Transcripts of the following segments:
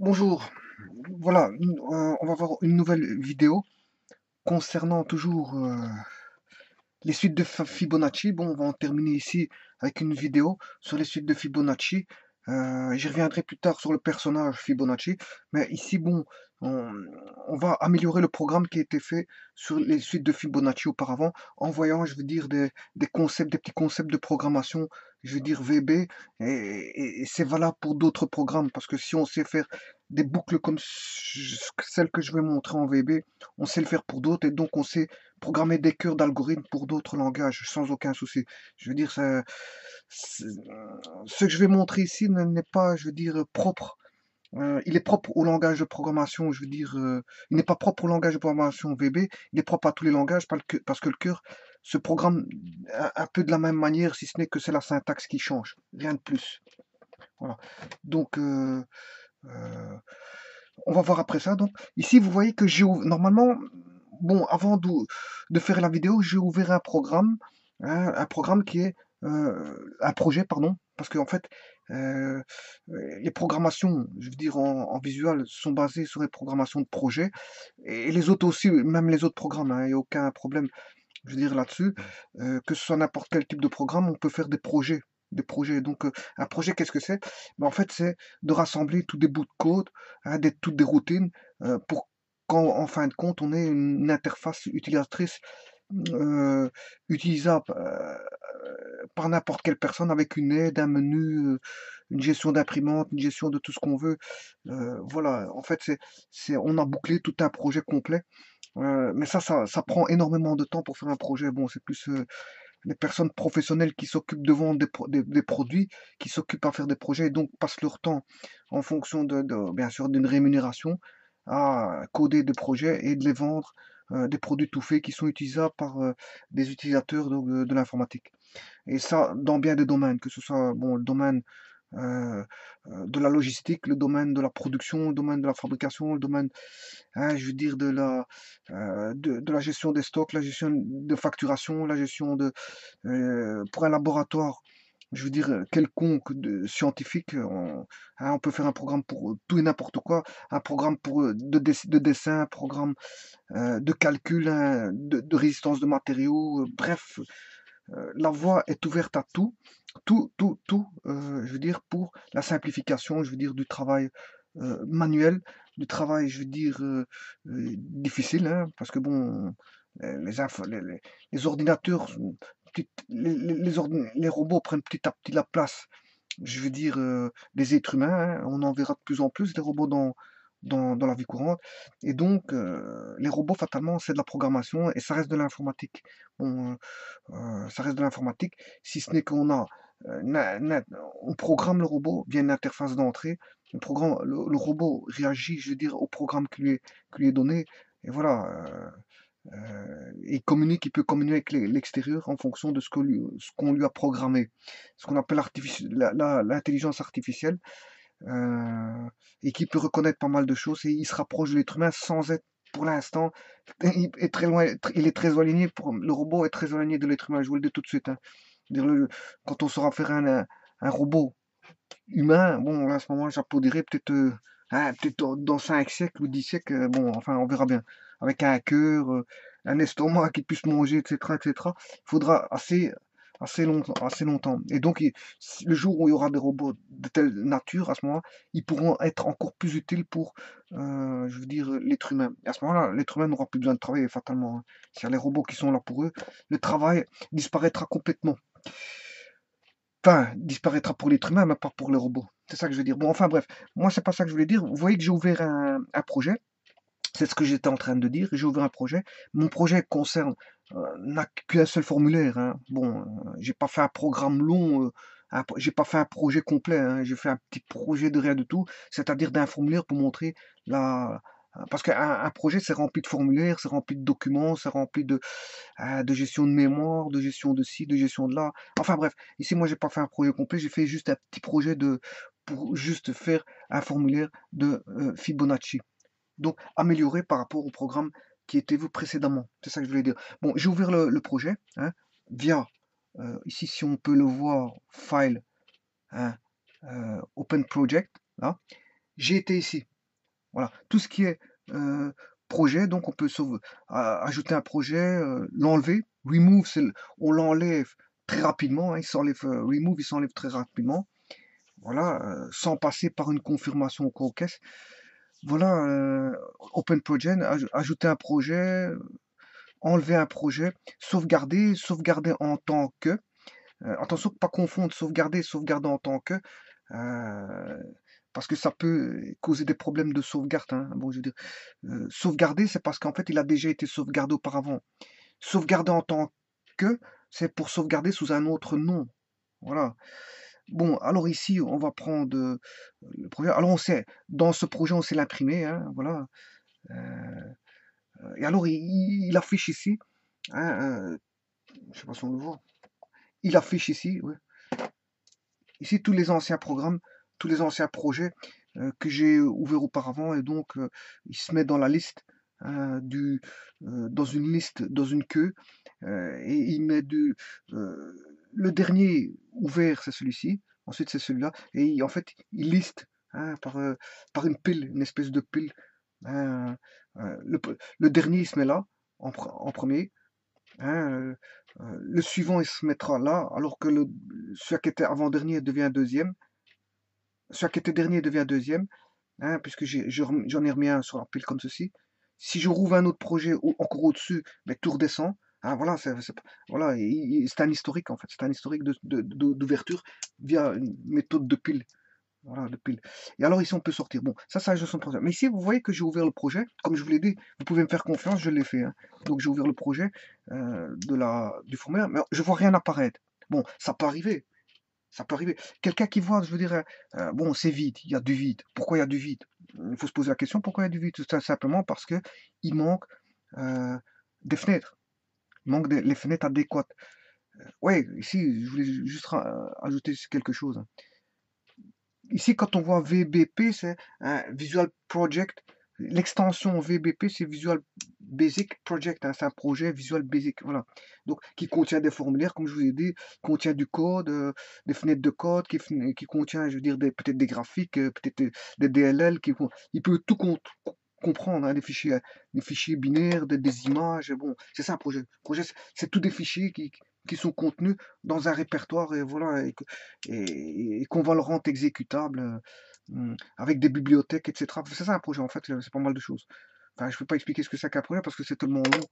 Bonjour, voilà, euh, on va voir une nouvelle vidéo concernant toujours euh, les suites de Fibonacci. Bon, on va en terminer ici avec une vidéo sur les suites de Fibonacci. Euh, j'y reviendrai plus tard sur le personnage Fibonacci, mais ici, bon, on, va améliorer le programme qui a été fait sur les suites de Fibonacci auparavant, en voyant, je veux dire, des concepts, des petits concepts de programmation, je veux dire VB, et, c'est valable pour d'autres programmes, parce que si on sait faire des boucles comme c- celles que je vais montrer en VB, on sait le faire pour d'autres, et donc on sait programmer des cœurs d'algorithmes pour d'autres langages sans aucun souci. Je veux dire, ce que je vais montrer ici ne- n'est pas, je veux dire, propre. Euh, il est propre au langage de programmation, je veux dire, euh, il n'est pas propre au langage de programmation VB, il est propre à tous les langages parce que, parce que le cœur se programme un, peu de la même manière, si ce n'est que c'est la syntaxe qui change, rien de plus. Voilà. Donc, euh, euh, on va voir après ça. Donc, ici, vous voyez que j'ai ouv- normalement, bon, avant de, de faire la vidéo, j'ai ouvert un programme, hein, un programme qui est euh, un projet, pardon, parce qu'en fait, euh, les programmations, je veux dire en, en visuel, sont basées sur les programmations de projet, et les autres aussi, même les autres programmes, hein, il n'y a aucun problème, je veux dire là-dessus, euh, que ce soit n'importe quel type de programme, on peut faire des projets. Des projets. Donc, euh, un projet, qu'est-ce que c'est? Ben, en fait, c'est de rassembler tous des bouts de code, hein, des, toutes des routines, euh, pour qu'en en fin de compte, on ait une interface utilisatrice euh, utilisable par n'importe quelle personne avec une aide, un menu, une gestion d'imprimante, une gestion de tout ce qu'on veut. Voilà, en fait, c'est, c'est, on a bouclé tout un projet complet. Mais ça, ça, prend énormément de temps pour faire un projet. Bon, c'est plus euh, les personnes professionnelles qui s'occupent de vendre des, pro- des- des produits, qui s'occupent à faire des projets et donc passent leur temps en fonction de, bien sûr, d'une rémunération à coder des projets et de les vendre, euh, des produits tout faits qui sont utilisables par euh, des utilisateurs de, de l'informatique. Et ça, dans bien des domaines, que ce soit bon, le domaine euh, euh, de la logistique, le domaine de la production, le domaine de la fabrication, le domaine, hein, je veux dire, de la, euh, de, de la gestion des stocks, la gestion de facturation, la gestion de, euh, pour un laboratoire, je veux dire, quelconque de, scientifique, on, hein, on peut faire un programme pour tout et n'importe quoi, un programme pour, de, de dessin, un programme de calcul, hein, de, de résistance de matériaux, bref, la voie est ouverte à tout, tout, tout, tout, euh, je veux dire, pour la simplification, je veux dire, du travail euh, manuel, du travail, je veux dire, euh, euh, difficile, hein, parce que bon, euh, les, les, ordinateurs, les, robots prennent petit à petit la place, je veux dire, euh, des êtres humains, hein, on en verra de plus en plus des robots dans, dans, dans la vie courante, et donc, euh, les robots, fatalement, c'est de la programmation, et ça reste de l'informatique. Euh, Heu, ça reste de l'informatique, si ce n'est qu'on a, on programme le robot via une interface d'entrée. Le le robot réagit, je veux dire, au programme qui lui est qui lui est donné et voilà, il communique, il peut communiquer avec l'e l'extérieur en fonction de ce que lui qu'on lui a programmé. Ce qu'on appelle l'intelligence artificielle, et qui peut reconnaître pas mal de choses et il se rapproche de l'être humain sans être pour l'instant, il est très loin, il est très éloigné le robot est très éloigné de l'être humain, je vous le dis tout de suite, hein. Quand on saura faire un un robot humain, bon, à ce moment, j'applaudirais peut-être, heu, hein, dans dans 5 siècles ou 10 siècles, heu, bon, enfin, on verra bien. Avec un cœur, heu, un estomac qui puisse manger et cetera et cetera. Il faudra assez assez longtemps assez longtemps et donc le jour où il y aura des robots de telle nature, à ce moment-là, ils pourront être encore plus utiles pour, heu, je veux dire, l'être humain. Et à ce moment-là, l'être humain n'aura plus besoin de travailler fatalement, hein. C'est les robots qui sont là pour eux. Le travail disparaîtra complètement. Enfin, disparaîtra pour l'être humain, mais pas pour les robots. C'est ça que je veux dire. Bon, enfin bref, moi c'est pas ça que je voulais dire. Vous voyez que j'ai ouvert un, un projet. C'est ce que j'étais en train de dire. J'ai ouvert un projet. Mon projet concerne euh, n'a qu'un seul formulaire. hein. Bon, euh, j'ai pas fait un programme long. euh, j'ai pas fait un projet complet. hein. J'ai fait un petit projet de rien du tout, c'est-à-dire d'un formulaire pour montrer la. Parce qu'un un projet, c'est rempli de formulaires, c'est rempli de documents, c'est rempli de, euh, de gestion de mémoire, de gestion de ci, de gestion de là. Enfin bref, ici, moi, j'ai pas fait un projet complet, j'ai fait juste un petit projet de, pour juste faire un formulaire de euh, Fibonacci. Donc, amélioré par rapport au programme qui était vu précédemment. C'est ça que je voulais dire. Bon, j'ai ouvert le, projet hein, via, euh, ici, si on peut le voir, File, hein, euh, Open Project. Là. J'ai été ici. Voilà, tout ce qui est euh, projet, donc on peut ajouter un projet, l'enlever. Remove, on l'enlève très rapidement, hein, il s'enlève, remove, il s'enlève très rapidement. Voilà, sans passer par une confirmation au caisse. Voilà, Open Project, ajouter un projet, enlever un projet, sauvegarder, sauvegarder en tant que. attention, pas confondre sauvegarder, sauvegarder en tant que. parce que ça peut causer des problèmes de sauvegarde. Hein. Dire, sauvegarder, c'est parce qu'en fait, il a déjà été sauvegardé auparavant. Sauvegarder en tant que, c'est pour sauvegarder sous un autre nom. Voilà. Bon, alors ici, on va prendre le projet. Alors, on sait, dans ce projet, on sait l'imprimer. Hein, voilà. et alors, il, affiche ici. Hein, je sais pas si on le voit. Il affiche ici, Ici, tous les anciens programmes, tous les anciens projets que j'ai ouverts auparavant. Et donc, il se met dans la liste, hein, du, dans une liste, dans une queue. et il met du, le dernier ouvert, c'est celui-ci. Ensuite, c'est celui-là. Et en fait, il liste hein, par, par une pile, une espèce de pile. Hein, le, dernier, il se met là, en, premier. Hein, le suivant, il se mettra là, alors que le, celui qui était avant-dernier devient deuxième. Celui qui était dernier devient deuxième, puisque j'en ai, remis un sur la pile comme ceci. Si je rouvre un autre projet encore au-dessus, ben, tout redescend. Ah, voilà, c'est voilà, un historique en fait, c'est un historique d'ouverture via une méthode de pile. Voilà, de pile. Et alors ici on peut sortir. Bon, ça, ça, je son projet. Mais ici, vous voyez que j'ai ouvert le projet. Comme je vous l'ai dit, vous pouvez me faire confiance, je l'ai fait. Hein. Donc j'ai ouvert le projet euh, de la, du formulaire, mais je vois rien apparaître. Bon, ça peut arriver. Ça peut arriver. Quelqu'un qui voit, je veux dire, euh, bon, c'est vide, il y a du vide. Pourquoi il y a du vide? Il faut se poser la question pourquoi il y a du vide? Tout simplement parce que il manque euh, des fenêtres manque des les fenêtres adéquates. Euh, oui, ici, je voulais juste ajouter quelque chose. Ici, quand on voit VBP, c'est un Visual Project. L'extension VBP, c'est Visual Basic Project. Hein, c'est un projet Visual Basic. Voilà. Donc, qui contient des formulaires, comme je vous ai dit, contient du code, euh, des fenêtres de code, qui, qui contient, je veux dire, peut-être des graphiques, euh, peut-être des DLL. Qui, il peut tout comprendre hein, des fichiers, des fichiers binaires, des, images. Bon, c'est ça un projet. projet, c'est tous des fichiers qui, qui, sont contenus dans un répertoire et voilà et, et, qu'on va le rendre exécutable euh, avec des bibliothèques, etc. C'est ça un projet en fait. C'est pas mal de choses. Enfin, je peux pas expliquer ce que c'est qu'un projet parce que c'est tellement long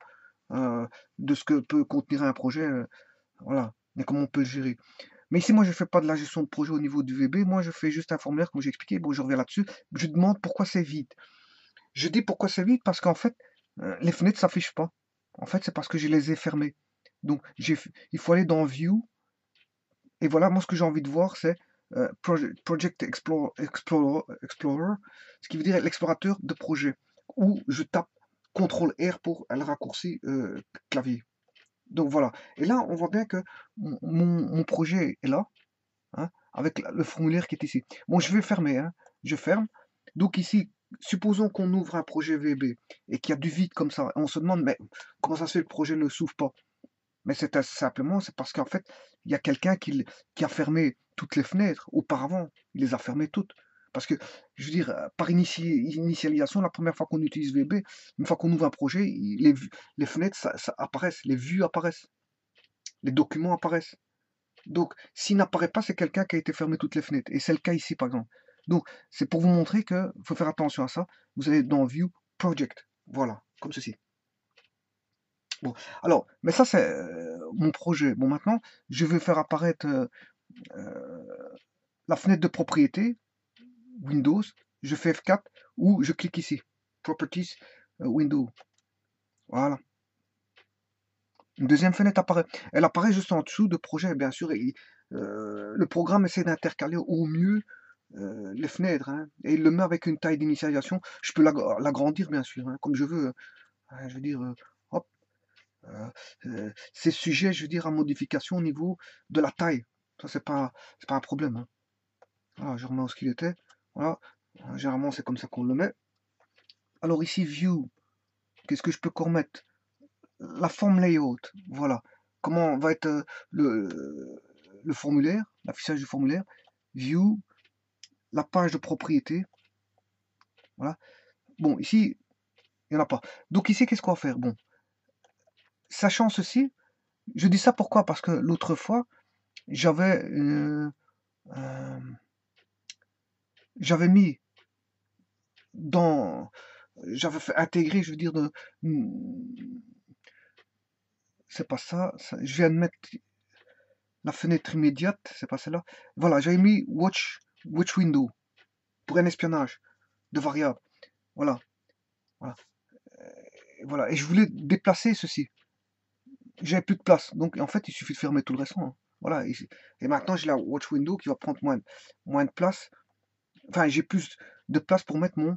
euh, de ce que peut contenir un projet. Euh, voilà, mais comment on peut le gérer. Mais ici, moi, je ne fais pas de la gestion de projet au niveau du VB. Moi, je fais juste un formulaire, comme j'ai expliqué. Bon, je reviens là-dessus. Je demande pourquoi c'est vide. Je dis pourquoi c'est vide? Parce qu'en fait, euh, les fenêtres ne s'affichent pas. En fait, c'est parce que je les ai fermées. Donc, il faut aller dans View. Et voilà, moi, ce que j'ai envie de voir, c'est euh, Project, Explorer, Explorer, ce qui veut dire l'explorateur de projet, où je tape CTRL R pour le raccourci euh, clavier. Donc voilà. Et là, on voit bien que mon, projet est là, hein, avec le formulaire qui est ici. Bon, je vais fermer. Hein. Je ferme. Donc ici, supposons qu'on ouvre un projet VB et qu'il y a du vide comme ça, on se demande, mais comment ça se fait le projet ne s'ouvre pas? Mais c'est simplement, c'est parce qu'en fait, il y a quelqu'un qui, a fermé toutes les fenêtres auparavant, il les a fermées toutes. Parce que, je veux dire, par initialisation, la première fois qu'on utilise VB, une fois qu'on ouvre un projet, les, fenêtres apparaissent, les vues apparaissent, les documents apparaissent. Donc, s'il n'apparaît pas, c'est quelqu'un qui a été fermé toutes les fenêtres. Et c'est le cas ici, par exemple. Donc, c'est pour vous montrer qu'il faut faire attention à ça. Vous allez dans View Project. Voilà, comme ceci. Bon, alors, mais ça, c'est euh, mon projet. Bon, maintenant, je vais faire apparaître euh, euh, la fenêtre de propriété, Windows. Je fais F4 ou je clique ici. Properties, Windows. Voilà. Une deuxième fenêtre apparaît. Elle apparaît juste en dessous de projet, bien sûr. Le programme essaie d'intercaler au mieux euh, les fenêtres, hein, et il le met avec une taille d'initialisation. Je peux l'agrandir, bien sûr, hein, comme je veux. Hein, je veux dire, euh, hop. Euh, c'est sujet, je veux dire, à modification au niveau de la taille. Ça, c'est pas, un problème. Je remets ce qu'il était. Généralement, c'est comme ça qu'on le met. Alors ici, View. Qu'est-ce que je peux remettre La forme layout. Voilà. Comment va être le, le formulaire, l'affichage du formulaire? View, la page de propriété. Voilà. Bon, ici, il n'y en a pas. Donc ici, qu'est-ce qu'on va faire? Bon, sachant ceci, je dis ça pourquoi? Parce que l'autre fois, j'avais euh, euh, j'avais mis dans j'avais fait intégrer, je veux dire, de c'est pas ça, je viens de mettre la fenêtre immédiate, c'est pas celle-là. Voilà, j'avais mis watch, watch window pour un espionnage de variable. Voilà. Voilà. Euh, voilà. Et je voulais déplacer ceci. J'avais plus de place. Donc, en fait, il suffit de fermer tout le reste. Hein. Voilà. Et, maintenant, j'ai la watch window qui va prendre moins, moins de place. Enfin, j'ai plus de place pour mettre mon,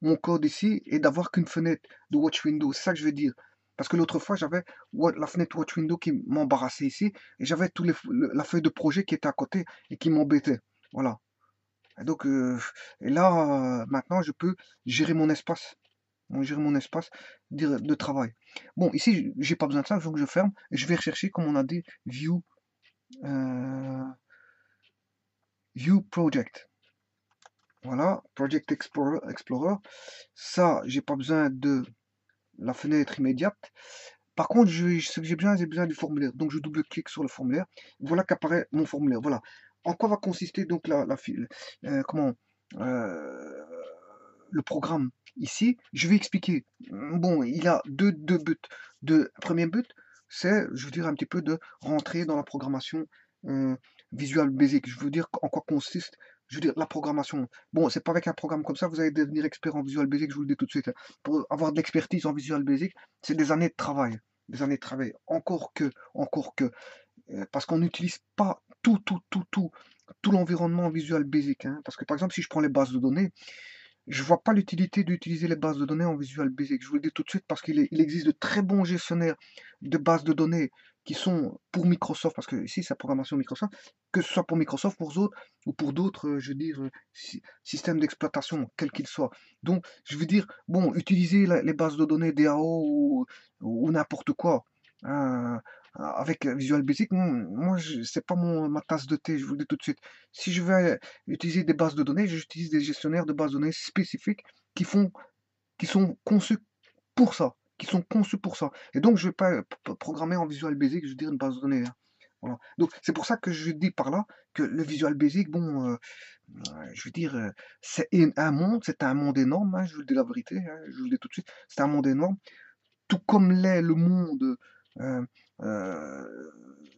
mon code ici et d'avoir qu'une fenêtre de watch window. C'est ça que je veux dire. Parce que l'autre fois, j'avais la fenêtre Watch Window qui m'embarrassait ici, et j'avais les, la feuille de projet qui était à côté et qui m'embêtait. Voilà. Et donc, euh, là, maintenant, je peux gérer mon espace. gérer mon espace de, travail. Bon, ici, j'ai pas besoin de ça, donc je ferme et je vais rechercher, comme on a dit, View, euh, View Project. Voilà, Project Explorer. Explorer. Ça, j'ai pas besoin de la fenêtre immédiate. Par contre, ce que j'ai besoin, j'ai besoin du formulaire. Donc, je double-clique sur le formulaire. Voilà qu'apparaît mon formulaire. Voilà. En quoi va consister donc la, la euh, comment euh, le programme ici? Je vais expliquer. Bon, il a deux, deux buts. De premier but, c'est, je veux dire, un petit peu de rentrer dans la programmation euh, Visual Basic. Je veux dire en quoi consiste je veux dire, la programmation. Bon, c'est pas avec un programme comme ça vous allez devenir expert en Visual Basic, je vous le dis tout de suite. Hein. Pour avoir de l'expertise en Visual Basic, c'est des années de travail. Des années de travail. Encore que, encore que. Euh, parce qu'on n'utilise pas tout, tout, tout, tout, tout l'environnement Visual Basic. Hein. Parce que par exemple, si je prends les bases de données, je vois pas l'utilité d'utiliser les bases de données en Visual Basic. Je vous le dis tout de suite parce qu'il existe de très bons gestionnaires de bases de données qui sont pour Microsoft, parce que ici c'est la programmation Microsoft, que ce soit pour Microsoft, pour d'autres, ou pour d'autres, euh, je euh, systèmes d'exploitation, quels qu'ils soient. Donc, je veux dire, bon, utiliser les bases de données DAO ou, ou n'importe quoi, hein, avec Visual Basic, moi, c'est pas mon, ma tasse de thé, je vous le dis tout de suite. Si je vais utiliser des bases de données, j'utilise des gestionnaires de bases de données spécifiques qui font, qui sont conçus pour ça qui sont conçus pour ça. Et donc, je vais pas programmer en Visual Basic, je veux dire une base de données. Hein. Donc, c'est pour ça que je dis par là que le Visual Basic, bon, euh, euh, je veux dire, euh, c'est un monde, c'est un monde énorme, hein, je vous dis la vérité, hein, je vous le dis tout de suite, c'est un monde énorme, tout comme l'est le monde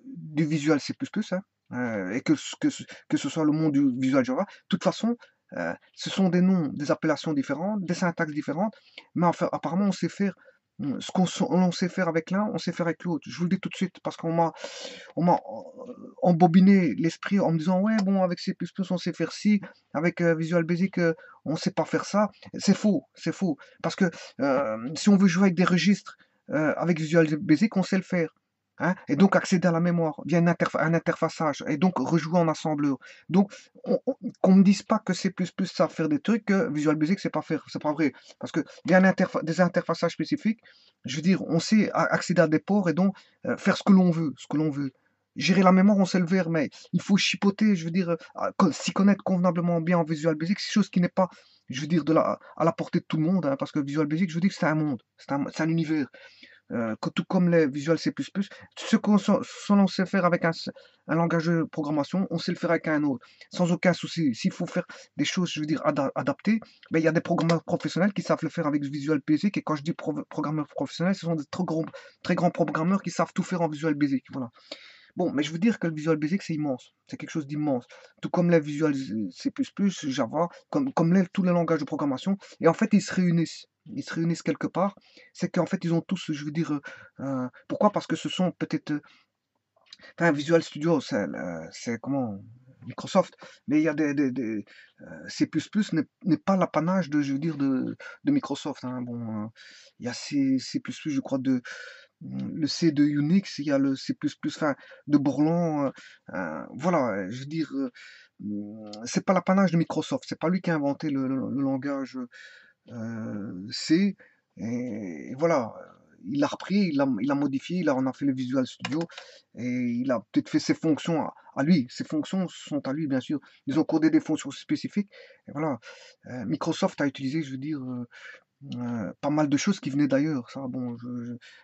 du Visual C++, et que, que, que ce soit le monde du Visual Java, de toute façon, ce sont des noms, des appellations différentes, des syntaxes différentes, mais apparemment, on sait faire Mmh, ce qu'on sait faire avec l'un, on sait faire avec l'autre. Je vous le dis tout de suite parce qu'on m'a embobiné l'esprit en me disant ouais bon avec C++ on sait faire ci, avec euh, Visual Basic euh, on sait pas faire ça. C'est faux, c'est faux parce que euh, si on veut jouer avec des registres avec Visual Basic on sait le faire. Hein, et donc accéder à la mémoire via un interfaçage et donc rejouer en assembleur. Donc qu'on me dise pas que c'est plus plus ça faire des trucs que Visual Basic c'est pas faire, c'est pas vrai parce que via des interfaçages spécifiques, je veux dire, on sait accéder à des ports et donc euh, faire ce que l'on veut, ce que l'on veut. Gérer la mémoire, on sait le faire, mais il faut chipoter, je veux dire, euh, s'y connaître convenablement bien en Visual Basic, c'est chose qui n'est pas, je veux dire, de la, à la portée de tout le monde, hein, parce que Visual Basic, je veux dire, c'est un monde, c'est un, un univers. Euh, tout comme les Visual C++, ce qu'on sait faire avec un, langage de programmation, on sait le faire avec un autre, sans aucun souci. S'il faut faire des choses, je veux dire, adaptées, ben, il y a des programmeurs professionnels qui savent le faire avec Visual Basic, et quand je dis programmeurs professionnels, ce sont des très grands, très grands programmeurs qui savent tout faire en Visual Basic. Voilà. Bon, mais je veux dire que le Visual Basic, c'est immense. C'est quelque chose d'immense. Tout comme les Visual C++, Java, comme, comme tous les langages de programmation. Et en fait, ils se réunissent ils se réunissent quelque part, c'est qu'en fait, ils ont tous, je veux dire, euh, euh, pourquoi? Parce que ce sont peut-être, euh, enfin, Visual Studio, c'est comment? Microsoft, mais il y a des, des, C++ n'est pas l'apanage de, je veux dire, de, Microsoft. Hein. Bon, il y a C++, je crois, de le C de Unix, il y a le C++, enfin, de Borland. voilà, je veux dire, c'est pas l'apanage de Microsoft. C'est pas lui qui a inventé le langage c'est, et voilà, il l'a repris, il l'a a modifié, il a, on a fait le Visual Studio et il a peut-être fait ses fonctions à, lui. Ses fonctions sont à lui, bien sûr. Ils ont codé des fonctions spécifiques. Et voilà. Euh, Microsoft a utilisé, je veux dire, euh, euh, pas mal de choses qui venaient d'ailleurs, ça, bon,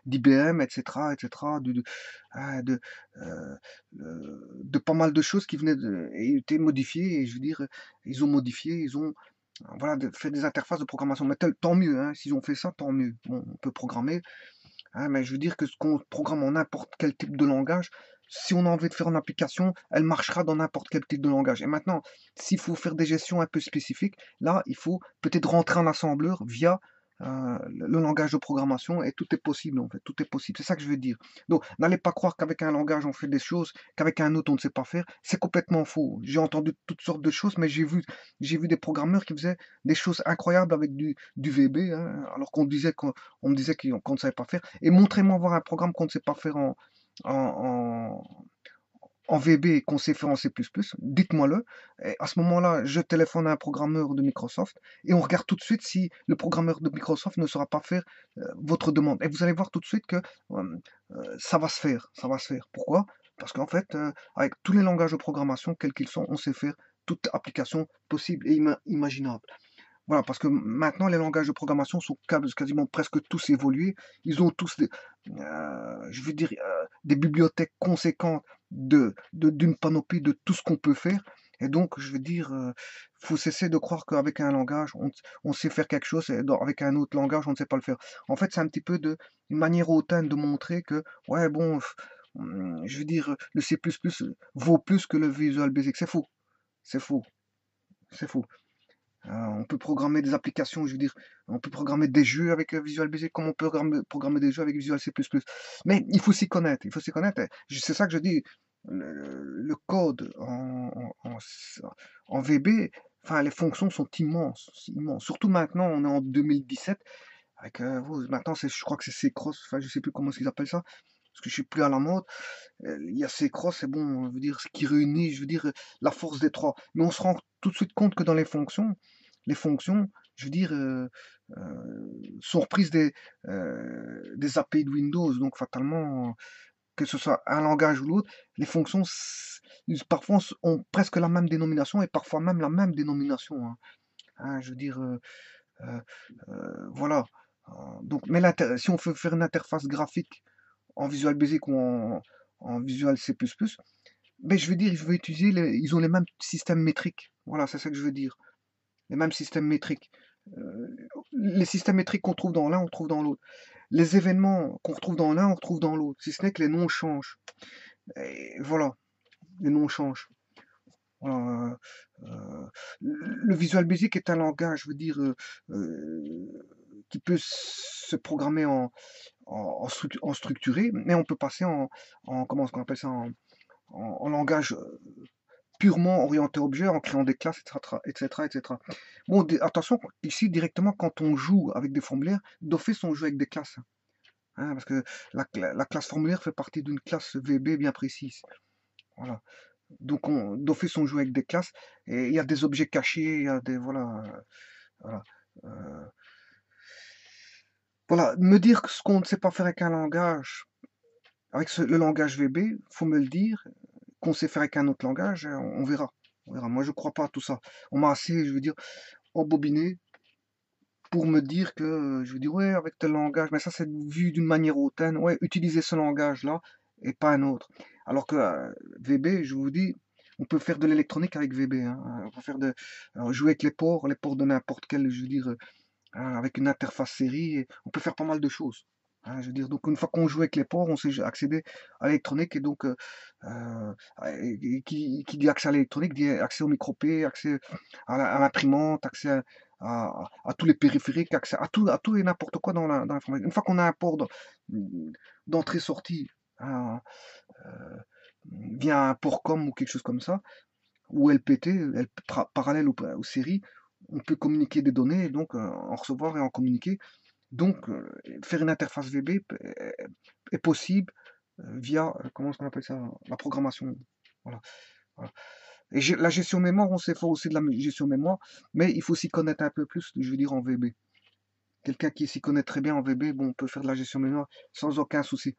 d'IBM, etc., etc., de, de, ah, euh, euh, de pas mal de choses qui venaient et étaient modifiées, et je veux dire, ils ont modifié, ils ont, voilà, fait des interfaces de programmation. Mais tant mieux, hein, s'ils ont fait ça, tant mieux. On peut programmer, hein, mais je veux dire que ce qu'on programme en n'importe quel type de langage, si on a envie de faire une application, elle marchera dans n'importe quel type de langage. Et maintenant, s'il faut faire des gestions un peu spécifiques, là, il faut peut-être rentrer en assembleur via euh, le langage de programmation et tout est possible en fait, tout est possible. C'est ça que je veux dire. Donc, n'allez pas croire qu'avec un langage on fait des choses, qu'avec un autre on ne sait pas faire. C'est complètement faux. J'ai entendu toutes sortes de choses, mais j'ai vu, j'ai vu des programmeurs qui faisaient des choses incroyables avec du, VB, hein, alors qu'on disait qu'on on me disait qu'on ne savait pas faire. Et montrez-moi voir un programme qu'on ne sait pas faire en, en, VB qu'on sait faire en C++, dites-moi-le. À ce moment-là, je téléphone à un programmeur de Microsoft et on regarde tout de suite si le programmeur de Microsoft ne saura pas faire euh, votre demande. Et vous allez voir tout de suite que euh, euh, ça va se faire. Ça va se faire. Pourquoi? Parce qu'en fait, avec tous les langages de programmation, quels qu'ils sont, on sait faire toute application possible et ima- imaginable. Voilà, parce que maintenant, les langages de programmation sont quas- quasiment presque tous évolués. Ils ont tous des, euh, je veux dire, euh, des bibliothèques conséquentes de, de- d'une panoplie de tout ce qu'on peut faire. Et donc, je veux dire, euh, faut cesser de croire qu'avec un langage, on, sait faire quelque chose et avec un autre langage, on ne sait pas le faire. En fait, c'est un petit peu de, une manière hautaine de montrer que, ouais, bon, hum, je veux dire, le C++ vaut plus que le Visual Basic. C'est faux. C'est faux. C'est faux. Euh, on peut programmer des applications, je veux dire, on peut programmer des jeux avec euh, Visual Basic comme on peut programmer, des jeux avec Visual C++. Mais il faut s'y connaître, il faut s'y connaître. C'est ça que je dis, le, code en, en, VB, enfin les fonctions sont immenses, immenses. Surtout maintenant, on est en 2017, avec, euh, maintenant je crois que c'est C-Cross, enfin je sais plus comment ils appellent ça, parce que je suis plus à la mode. Euh, Il y a C-Cross, c'est bon, je veux dire, ce qui réunit, je veux dire, la force des trois. Mais on se rend tout de suite compte que dans les fonctions, les fonctions, je veux dire, euh, euh, sont reprises des, euh, des API de Windows. Donc, fatalement, que ce soit un langage ou l'autre, les fonctions, parfois, ont presque la même dénomination et parfois même la même dénomination. hein. Hein, je veux dire, euh, euh, euh, voilà. Euh, Donc, mais si on veut faire une interface graphique en Visual Basic ou en, Visual C++, mais je veux dire, je veux utiliser, les- ils ont les mêmes systèmes métriques. Voilà, c'est ça que je veux dire. Les mêmes systèmes métriques. Euh, les systèmes métriques qu'on trouve dans l'un, on trouve dans l'autre. Les événements qu'on retrouve dans l'un, on retrouve dans l'autre. Si ce n'est que les noms changent. Voilà, les noms changent. Euh, euh, le Visual Basic est un langage, je veux dire, qui peut se programmer en, en, en struc- en structuré, mais on peut passer en, en comment qu'on appelle ça, en, langage euh, purement orienté objet, en créant des classes, etc., etc., etc. Bon, attention, ici, directement, quand on joue avec des formulaires, d'office, on joue avec des classes. hein, parce que la, cla- la classe formulaire fait partie d'une classe VB bien précise. Voilà. Donc, on, d'office, on joue avec des classes, et il y a des objets cachés, il y a des, voilà, euh, euh, voilà, me dire ce qu'on ne sait pas faire avec un langage, avec le langage VB, faut me le dire, qu'on sait faire avec un autre langage, euh, on, verra. Moi, je crois pas à tout ça. On m'a assez, je veux dire, embobiné pour me dire que, je veux dire, ouais, avec tel langage, mais ça, c'est vu d'une manière hautaine. Ouais, utilisez ce langage-là et pas un autre. Alors que euh, VB, je vous dis, on peut faire de l'électronique avec VB. hein. On peut faire de, jouer avec les ports, les ports de n'importe quel, je veux dire, hein, avec une interface série, on peut faire pas mal de choses. hein, je veux dire, donc une fois qu'on joue avec les ports, on sait accéder à l'électronique donc euh, euh, qui, qui dit accès à l'électronique dit accès au micro-P, accès à l'imprimante, accès à, tous les périphériques, accès à tout, à tout et n'importe quoi dans la- dans l'informatique. Une fois qu'on a un port d'en- d'entrée-sortie hein, euh, via un port com ou quelque chose comme ça, ou LPT, parallèle aux, aux séries, on peut communiquer des données, et donc euh, en recevoir et en communiquer. Donc, euh, faire une interface VB est, possible euh, via, comment qu'on appelle ça, la programmation. Et la gestion mémoire, on sait aussi de la gestion mémoire, mais il faut s'y connaître un peu plus, je veux dire, en VB. quelqu'un qui s'y connaît très bien en VB, bon, peut faire de la gestion mémoire sans aucun souci.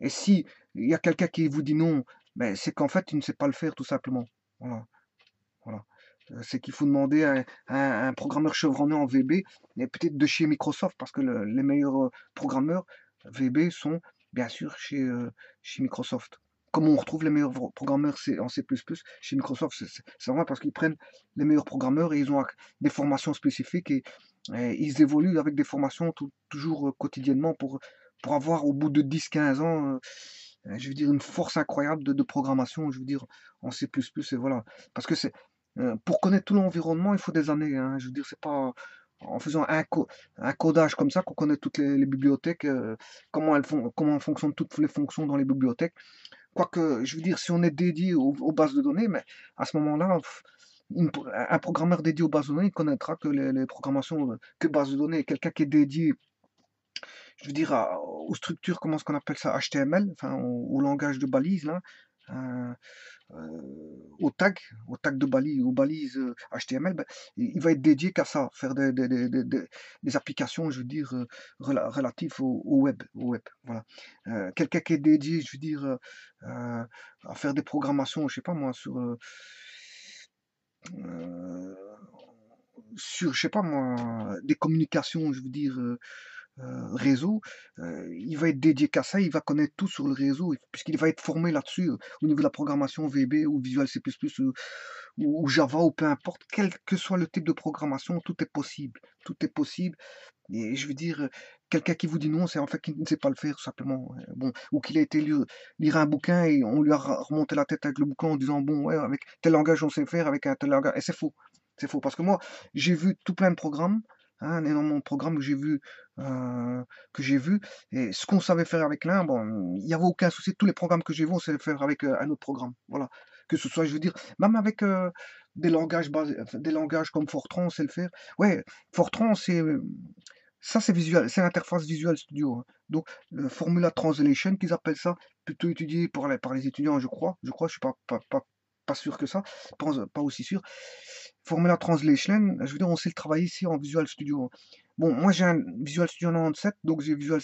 Et si il y a quelqu'un qui vous dit non, ben, c'est qu'en fait, il ne sait pas le faire tout simplement. Voilà. Euh, c'est qu'il faut demander à, un programmeur chevronné en VB, et peut-être de chez Microsoft, parce que les meilleurs euh, programmeurs VB sont bien sûr chez, euh, chez Microsoft. Comme on retrouve les meilleurs programmeurs en C++ chez Microsoft, c'est vrai parce qu'ils prennent les meilleurs programmeurs et ils ont des formations spécifiques et, ils évoluent avec des formations toujours quotidiennement pour, pour avoir au bout de 10-15 ans, je veux dire, une force incroyable de, programmation, je veux dire, en C++, et voilà. Parce que c'est, pour connaître tout l'environnement, il faut des années, hein. je veux dire, c'est pas en faisant un, codage comme ça qu'on connaît toutes les, bibliothèques, comment elles font, comment fonctionnent toutes les fonctions dans les bibliothèques. Quoique, je veux dire, si on est dédié aux, bases de données, mais à ce moment-là, un programmeur dédié aux bases de données, il connaîtra que les, programmations, euh, que bases de données. Quelqu'un qui est dédié, je veux dire, aux structures, comment est-ce qu'on appelle ça, HTML, enfin, au, langage de balise, là, euh, euh, au tag, au tag de balise, aux balises HTML, euh, ben, il va être dédié qu'à ça, faire des, applications, je veux dire, relatives au, web, au web. Voilà. Quelqu'un qui est dédié, je veux dire, à faire des programmations, je sais pas moi, sur sur, je sais pas moi, des communications, je veux dire, euh, réseau, euh, il va être dédié qu'à ça, il va connaître tout sur le réseau, puisqu'il va être formé là-dessus, euh, au niveau de la programmation VB ou Visual C++ ou, Java ou peu importe, quel que soit le type de programmation, tout est possible. Tout est possible. Et je veux dire, quelqu'un qui vous dit non, c'est en fait qu'il ne sait pas le faire, tout simplement. Bon, ou qu'il a été lire, lire, un bouquin et on lui a remonté la tête avec le bouquin en disant, bon, ouais, avec tel langage on sait faire, avec un tel langage. Et c'est faux. C'est faux. Parce que moi, j'ai vu tout plein de programmes un énorme programme que j'ai vu, euh, que j'ai vu, et ce qu'on savait faire avec l'un, bon, il n'y avait aucun souci. Tous les programmes que j'ai vus, on savait faire avec euh, un autre programme. Voilà. Que ce soit, je veux dire, même avec euh, des langages des langages comme Fortran, on sait le faire. Ouais, Fortran, c'est ça, c'est visuel, c'est l'interface Visual Studio. Hein. Donc, le Formula Translation, qu'ils appellent ça, plutôt étudié par les, par les étudiants, je crois. Je crois, je suis pas, pas sûr que ça, pas, aussi sûr. Formula Translation, je veux dire, on sait le travailler ici en Visual Studio. Bon, moi j'ai un Visual Studio 97, donc j'ai Visual,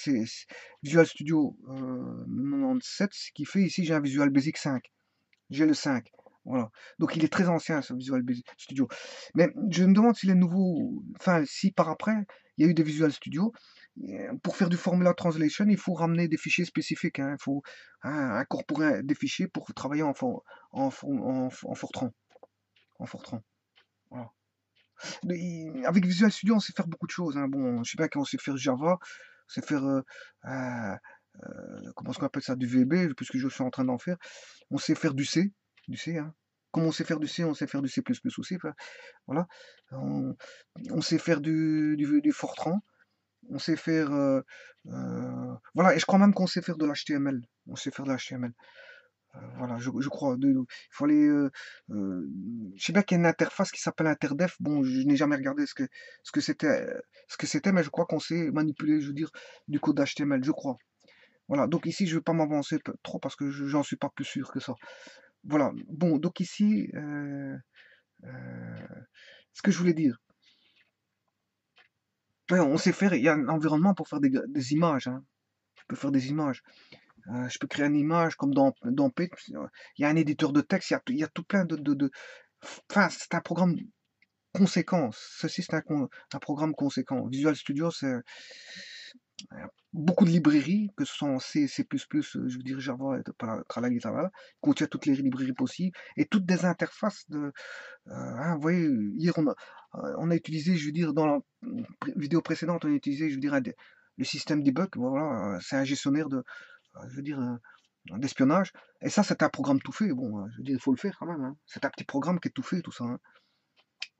Visual Studio 97, euh, ce qui fait ici j'ai un Visual Basic 5. J'ai le 5. Voilà. Donc il est très ancien ce Visual Basic Studio. Mais je me demande s'il est nouveau, enfin si par après il y a eu des Visual Studio. Pour faire du Formula Translation, il faut ramener des fichiers spécifiques. Hein. Il faut hein, incorporer des fichiers pour travailler en, en, en, en Fortran. En Fortran. Avec Visual Studio, on sait faire beaucoup de choses. Hein. Bon, je sais pas qu'on sait faire Java, on sait faire euh, euh, euh, comment est-ce appelle ça du VB, puisque je suis en train d'en faire. On sait faire du C, du C. Hein. Comme on sait faire du C, on sait faire du C++ aussi. voilà. On, sait faire du, du, Fortran. On sait faire, voilà. Et je crois même qu'on sait faire de l'HTML. On sait faire de l'HTML. Euh, voilà, je, crois. De, il faut aller. Euh, euh, je sais bien qu'il y a une interface qui s'appelle Interdef. Bon, je n'ai jamais regardé ce que ce que c'était, ce que c'était, mais je crois qu'on sait manipuler, je veux dire, du code HTML. Je crois. Voilà. Donc ici, je ne vais pas m'avancer trop parce que j'en suis pas plus sûr que ça. Voilà. Bon, donc ici, ce que je voulais dire. On sait faire. Il y a un environnement pour faire des, images. Hein. Je peux faire des images. Euh, je peux créer une image comme dans, dans Paint. Il y a un éditeur de texte, il y a, tout plein de, de, Enfin, c'est un programme conséquent. Ceci, c'est un, un, programme conséquent. Visual Studio, c'est beaucoup de librairies, que ce soit en C, C++, je veux dire Java, tralala, tralala, contient toutes les librairies possibles, et toutes des interfaces de... Euh, hein, vous voyez, hier, on a, on a utilisé, je veux dire, dans la vidéo précédente, on a utilisé, je veux dire, le système debug, voilà, c'est un gestionnaire de, je veux dire, d'espionnage. Et ça, c'est un programme tout fait. Bon, je veux dire, il faut le faire quand même. Hein. C'est un petit programme qui est tout fait, tout ça. Hein.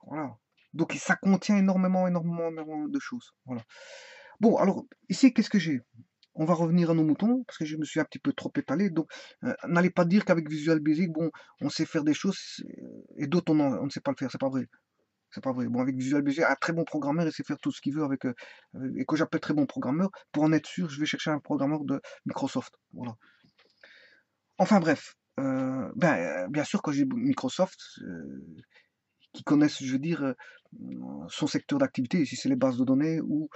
Voilà. Donc ça contient énormément, énormément, énormément de choses. Voilà. Bon, alors, ici, qu'est-ce que j'ai? On va revenir à nos moutons, parce que je me suis un petit peu trop étalé. Donc, n'allez pas dire qu'avec Visual Basic, bon, on sait faire des choses, et d'autres, on, ne sait pas le faire. C'est pas vrai. C'est pas vrai. Bon, avec Visual Basic, un très bon programmeur, il sait faire tout ce qu'il veut avec, euh, et que j'appelle très bon programmeur. Pour en être sûr, je vais chercher un programmeur de Microsoft. Voilà. Enfin bref, euh, ben, euh, bien sûr, quand j'ai Microsoft, qui connaissent, je veux dire, son secteur d'activité, si c'est les bases de données ou,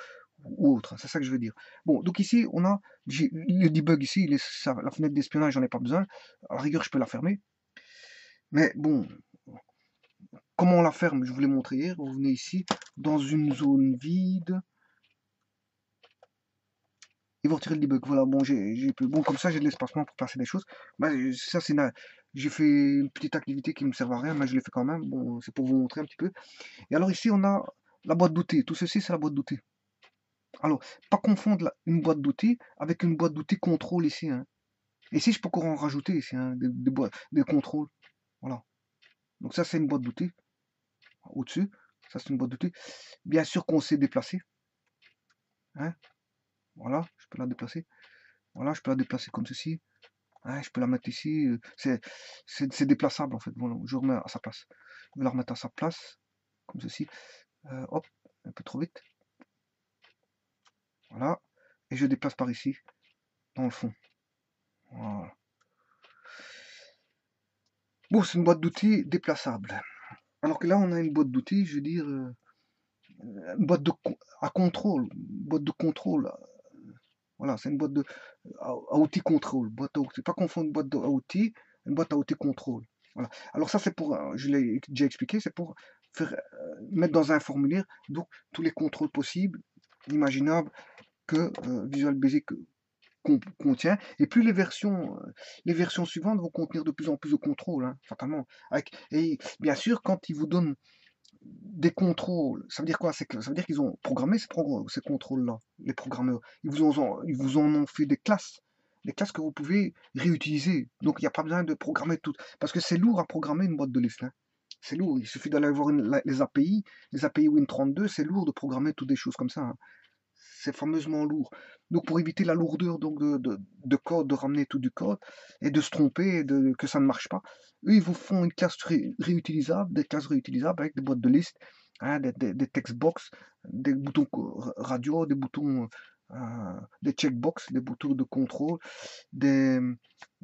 ou autre. C'est ça que je veux dire. Bon, donc ici, on a le debug ici, la fenêtre d'espionnage, j'en ai pas besoin. À la rigueur, je peux la fermer. Mais bon, comment on la ferme Je vous l'ai montré hier. Vous venez ici, dans une zone vide. Et vous retirez le debug. Voilà, bon, j'ai bon comme ça, j'ai de l'espacement pour passer des choses. Mais ça, c'est j'ai fait une petite activité qui ne me sert à rien, mais je l'ai fait quand même. Bon, c'est pour vous montrer un petit peu. Et alors ici, on a la boîte d'outils. Tout ceci, c'est la boîte d'outils. Alors, pas confondre une boîte d'outils avec une boîte d'outils contrôle ici. Hein. Ici, je peux encore en rajouter ici, hein, des, des contrôles. Voilà. Donc ça, c'est une boîte d'outils. Au-dessus, ça c'est une boîte d'outils. Bien sûr qu'on sait déplacer. Hein. Voilà, je peux la déplacer. Voilà, je peux la déplacer comme ceci. Hein, je peux la mettre ici. Euh, c'est déplaçable en fait. Voilà, je remets à sa place. Je vais la remettre à sa place. Comme ceci. Euh, hop, un peu trop vite. Et je déplace par ici, dans le fond. Voilà. Bon, c'est une boîte d'outils déplaçable. Alors que là, on a une boîte d'outils, je veux dire, euh, une boîte de, à contrôle, boîte de contrôle. Voilà, c'est une boîte de, à, outils contrôle. Boîte à Pas confondre boîte à outils, une boîte à outils contrôle. Voilà. Alors ça, c'est pour, euh, je l'ai déjà expliqué, c'est pour faire, euh, mettre dans un formulaire donc tous les contrôles possibles, imaginables, que euh, Visual Basic contient. Et plus les versions, euh, les versions suivantes vont contenir de plus en plus de contrôles, hein, fatalement. et bien sûr, quand ils vous donnent des contrôles, ça veut dire quoi? Ça veut dire qu'ils ont programmé ces, contrôles-là, les programmeurs. Ils vous, ont, ils vous en ont fait des classes, des classes que vous pouvez réutiliser. Donc il n'y a pas besoin de programmer tout, parce que c'est lourd à programmer une boîte de liste. Hein. C'est lourd. Il suffit d'aller voir les API, les API Win32, c'est lourd de programmer toutes des choses comme ça. Hein c'est fameusement lourd. Donc pour éviter la lourdeur donc de, code, de ramener tout du code et de se tromper, de, que ça ne marche pas, eux ils vous font une classe réutilisable, des classes réutilisables avec des boîtes de liste, hein, des, des, textbox, des boutons radio, des boutons, euh, des checkbox, des boutons de contrôle, des,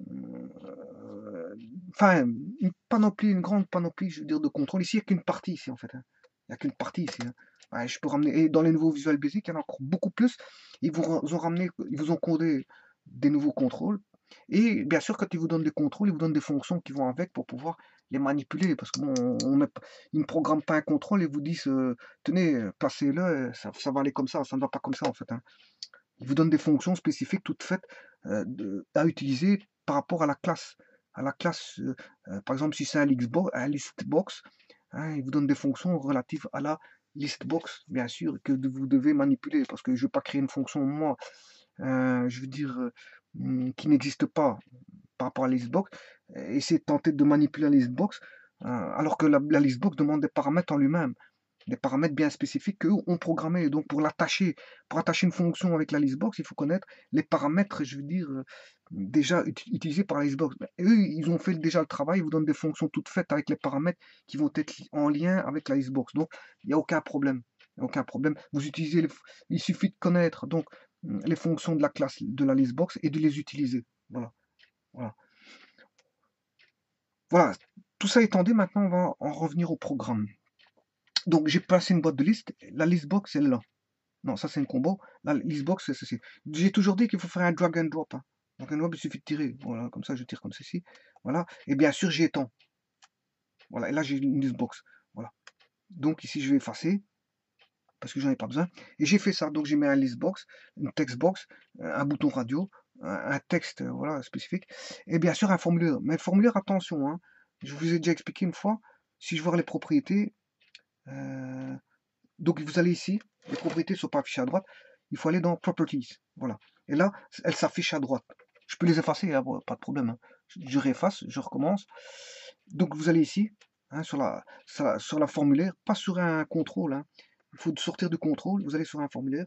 euh, enfin une panoplie, une grande panoplie, je veux dire, de contrôle. Ici il n'y a qu'une partie ici en fait. Hein. Il n'y a qu'une partie ici. Hein je peux ramener. Et dans les nouveaux Visual Basic, il y en a encore beaucoup plus. Ils vous ont ramené, ils vous ont codé des nouveaux contrôles. Et bien sûr, quand ils vous donnent des contrôles, ils vous donnent des fonctions qui vont avec pour pouvoir les manipuler. Parce qu'ils on, ne programment pas un contrôle et vous disent euh, tenez, placez-le, ça, va aller comme ça, ça ne va pas comme ça en fait. Hein. Ils vous donnent des fonctions spécifiques toutes faites euh, à utiliser par rapport à la classe. À la classe, euh, par exemple, si c'est un un listbox hein, il vous donne des fonctions relatives à la listbox, bien sûr, que vous devez manipuler, parce que je ne veux pas créer une fonction, moi, euh, je veux dire, euh, qui n'existe pas par rapport à la listbox, essayer de tenter de manipuler la listbox, euh, alors que la, listbox demande des paramètres en lui-même, des paramètres bien spécifiques qu'eux ont programmés. Donc pour l'attacher, pour attacher une fonction avec la listbox, il faut connaître les paramètres, je veux dire, déjà utilisés par listbox. eux, ils ont fait déjà le travail, ils vous donnent des fonctions toutes faites avec les paramètres qui vont être en lien avec la listbox. Donc, il n'y a aucun problème. aucun problème. Vous utilisez, il suffit de connaître donc les fonctions de la classe de la listbox et de les utiliser. Voilà. Voilà. Voilà. Tout ça étant dit, maintenant, on va en revenir au programme. Donc, j'ai passé une boîte de liste. La listbox, elle là. Non, ça c'est un combo. La listbox, c'est ceci. J'ai toujours dit qu'il faut faire un drag and drop. Hein. Donc un web, il suffit de tirer. Voilà, comme ça, je tire comme ceci. Voilà. Et bien sûr, j'ai temps. Voilà. Et là, j'ai une listbox. Voilà. Donc ici, je vais effacer. Parce que j'en ai pas besoin. Et j'ai fait ça. Donc j'ai mis un listbox, une textbox, un bouton radio, un, texte voilà, spécifique. Et bien sûr, un formulaire. Mais le formulaire, attention. Hein. je vous ai déjà expliqué une fois. Si je vois les propriétés. Euh, donc vous allez ici. Les propriétés ne sont pas affichées à droite. Il faut aller dans Properties. Voilà. Et là, elles s'affichent à droite. Je peux les effacer, hein, pas de problème. Hein. Je, réefface, je recommence. Donc vous allez ici, hein, sur, la, formulaire, pas sur un contrôle. Il faut sortir du contrôle, vous allez sur un formulaire.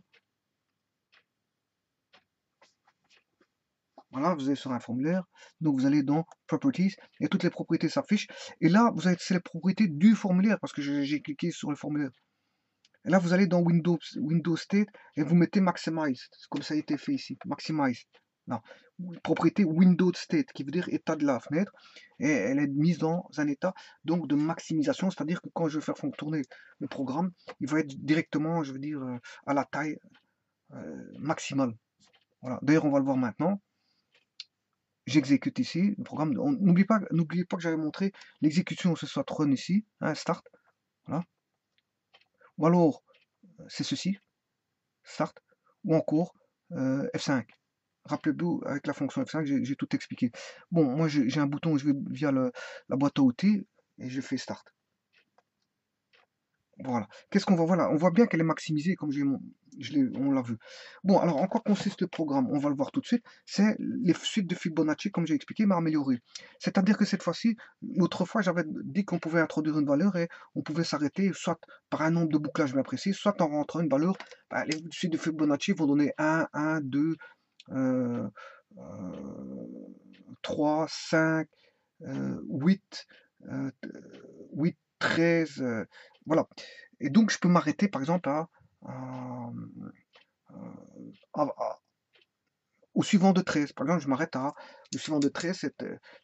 Voilà, vous allez sur un formulaire, donc vous allez dans Properties, et toutes les propriétés s'affichent. Et là, vous avez c'est les propriétés du formulaire, parce que j'ai cliqué sur le formulaire. Et là, vous allez dans Windows, Windows State, et vous mettez Maximize, comme ça a été fait ici, Maximize. Non, propriété Windows State, qui veut dire état de la fenêtre, et elle est mise dans un état donc de maximisation, c'est-à-dire que quand je vais faire tourner le programme, il va être directement, je veux dire, euh, à la taille maximale. Voilà. D'ailleurs, on va le voir maintenant. J'exécute ici le programme. N'oubliez pas, n'oubliez pas que j'avais montré l'exécution, ce soit run ici, hein, start. Voilà. Ou alors, c'est ceci, start, ou encore F5. Rappelez-vous, avec la fonction F5, j'ai tout expliqué. Bon, moi j'ai un bouton, je vais via la boîte à outils et je fais Start. Voilà. Qu'est-ce qu'on voit? Voilà, on voit bien qu'elle est maximisée, comme mon, on l'a vu. Bon, alors en quoi consiste le programme? On va le voir tout de suite. C'est les suites de Fibonacci, comme j'ai expliqué, mais améliorées. C'est-à-dire que cette fois-ci, l'autre fois, j'avais dit qu'on pouvait introduire une valeur et on pouvait s'arrêter soit par un nombre de bouclages bien précis, soit en rentrant une valeur. Bah, les suites de Fibonacci vont donner 1, 1, 2, 3, 5, 8, 8, 13, voilà. Et donc, je peux m'arrêter, par exemple, à, au suivant de 13. Par exemple, je m'arrête à, le suivant de 13,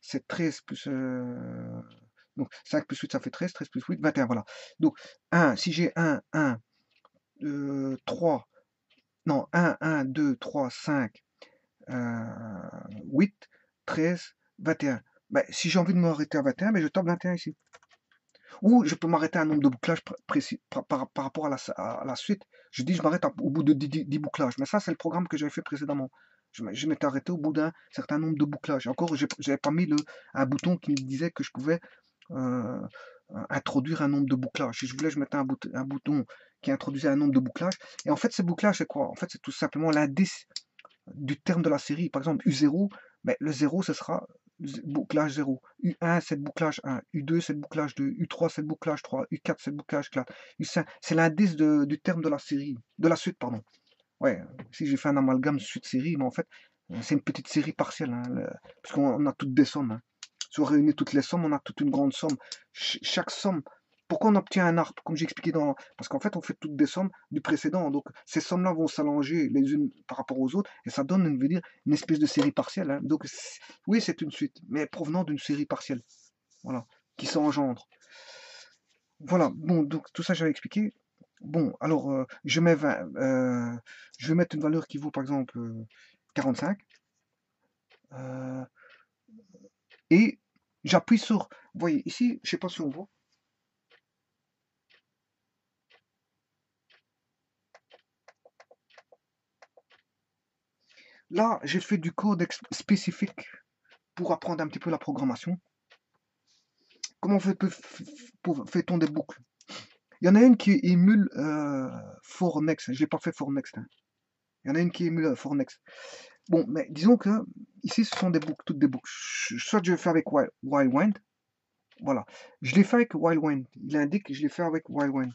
c'est 13 plus... Euh, donc, 5 plus 8, ça fait 13, 13 plus 8, 21, voilà. Donc, 1, si j'ai 1, 1, 3, non, 1, 1, 2, 3, 5, 8, 13, 21. Ben, si j'ai envie de m'arrêter à 21, ben, je tape 21 ici. Ou je peux m'arrêter à un nombre de bouclages précis par, rapport à la, suite. Je dis je m'arrête au bout de 10, bouclages. Mais ça, c'est le programme que j'avais fait précédemment. Je, m'étais arrêté au bout d'un certain nombre de bouclages. Encore, je n'avais pas mis le, un bouton qui me disait que je pouvais euh, introduire un nombre de bouclages. Si je voulais, je mettais un, bouton qui introduisait un nombre de bouclages. Et en fait, ces bouclages, c'est quoi? En fait, c'est tout simplement l'indice du terme de la série. Par exemple, U0, mais le 0, ce sera bouclage 0. U1, c'est le bouclage 1. U2, c'est le bouclage 2. U3, c'est le bouclage 3. U4, c'est le bouclage 4. U5, c'est l'indice du terme de la série, de la suite, pardon. Ouais, si j'ai fait un amalgame suite-série, mais en fait, c'est une petite série partielle, hein, puisqu'on a toutes des sommes. Hein. Si on réunit toutes les sommes, on a toute une grande somme. chaque somme pourquoi on obtient un arbre Comme j'ai expliqué dans... Parce qu'en fait, on fait toutes des sommes du précédent. Donc, ces sommes-là vont s'allonger les unes par rapport aux autres. Et ça donne, veut dire, une espèce de série partielle. Hein. Donc, oui, c'est une suite, mais provenant d'une série partielle. Voilà. Qui s'engendre. Voilà. Bon, donc, tout ça, j'avais expliqué. Bon, alors, euh, je mets 20. Euh, je vais mettre une valeur qui vaut, par exemple, 45. Euh, et j'appuie sur... Vous voyez, ici, je ne sais pas si on voit. Là, j'ai fait du code spécifique pour apprendre un petit peu la programmation. Comment fait-on des boucles? Il y en a une qui émule euh, for next. Je n'ai pas fait for next. Hein. Il y en a une qui émule euh, for next. Bon, mais disons que ici, ce sont des boucles, toutes des boucles. Soit je le fais avec while wind. Voilà. Je l'ai fait avec while wind. Il indique que je l'ai fait avec while wind.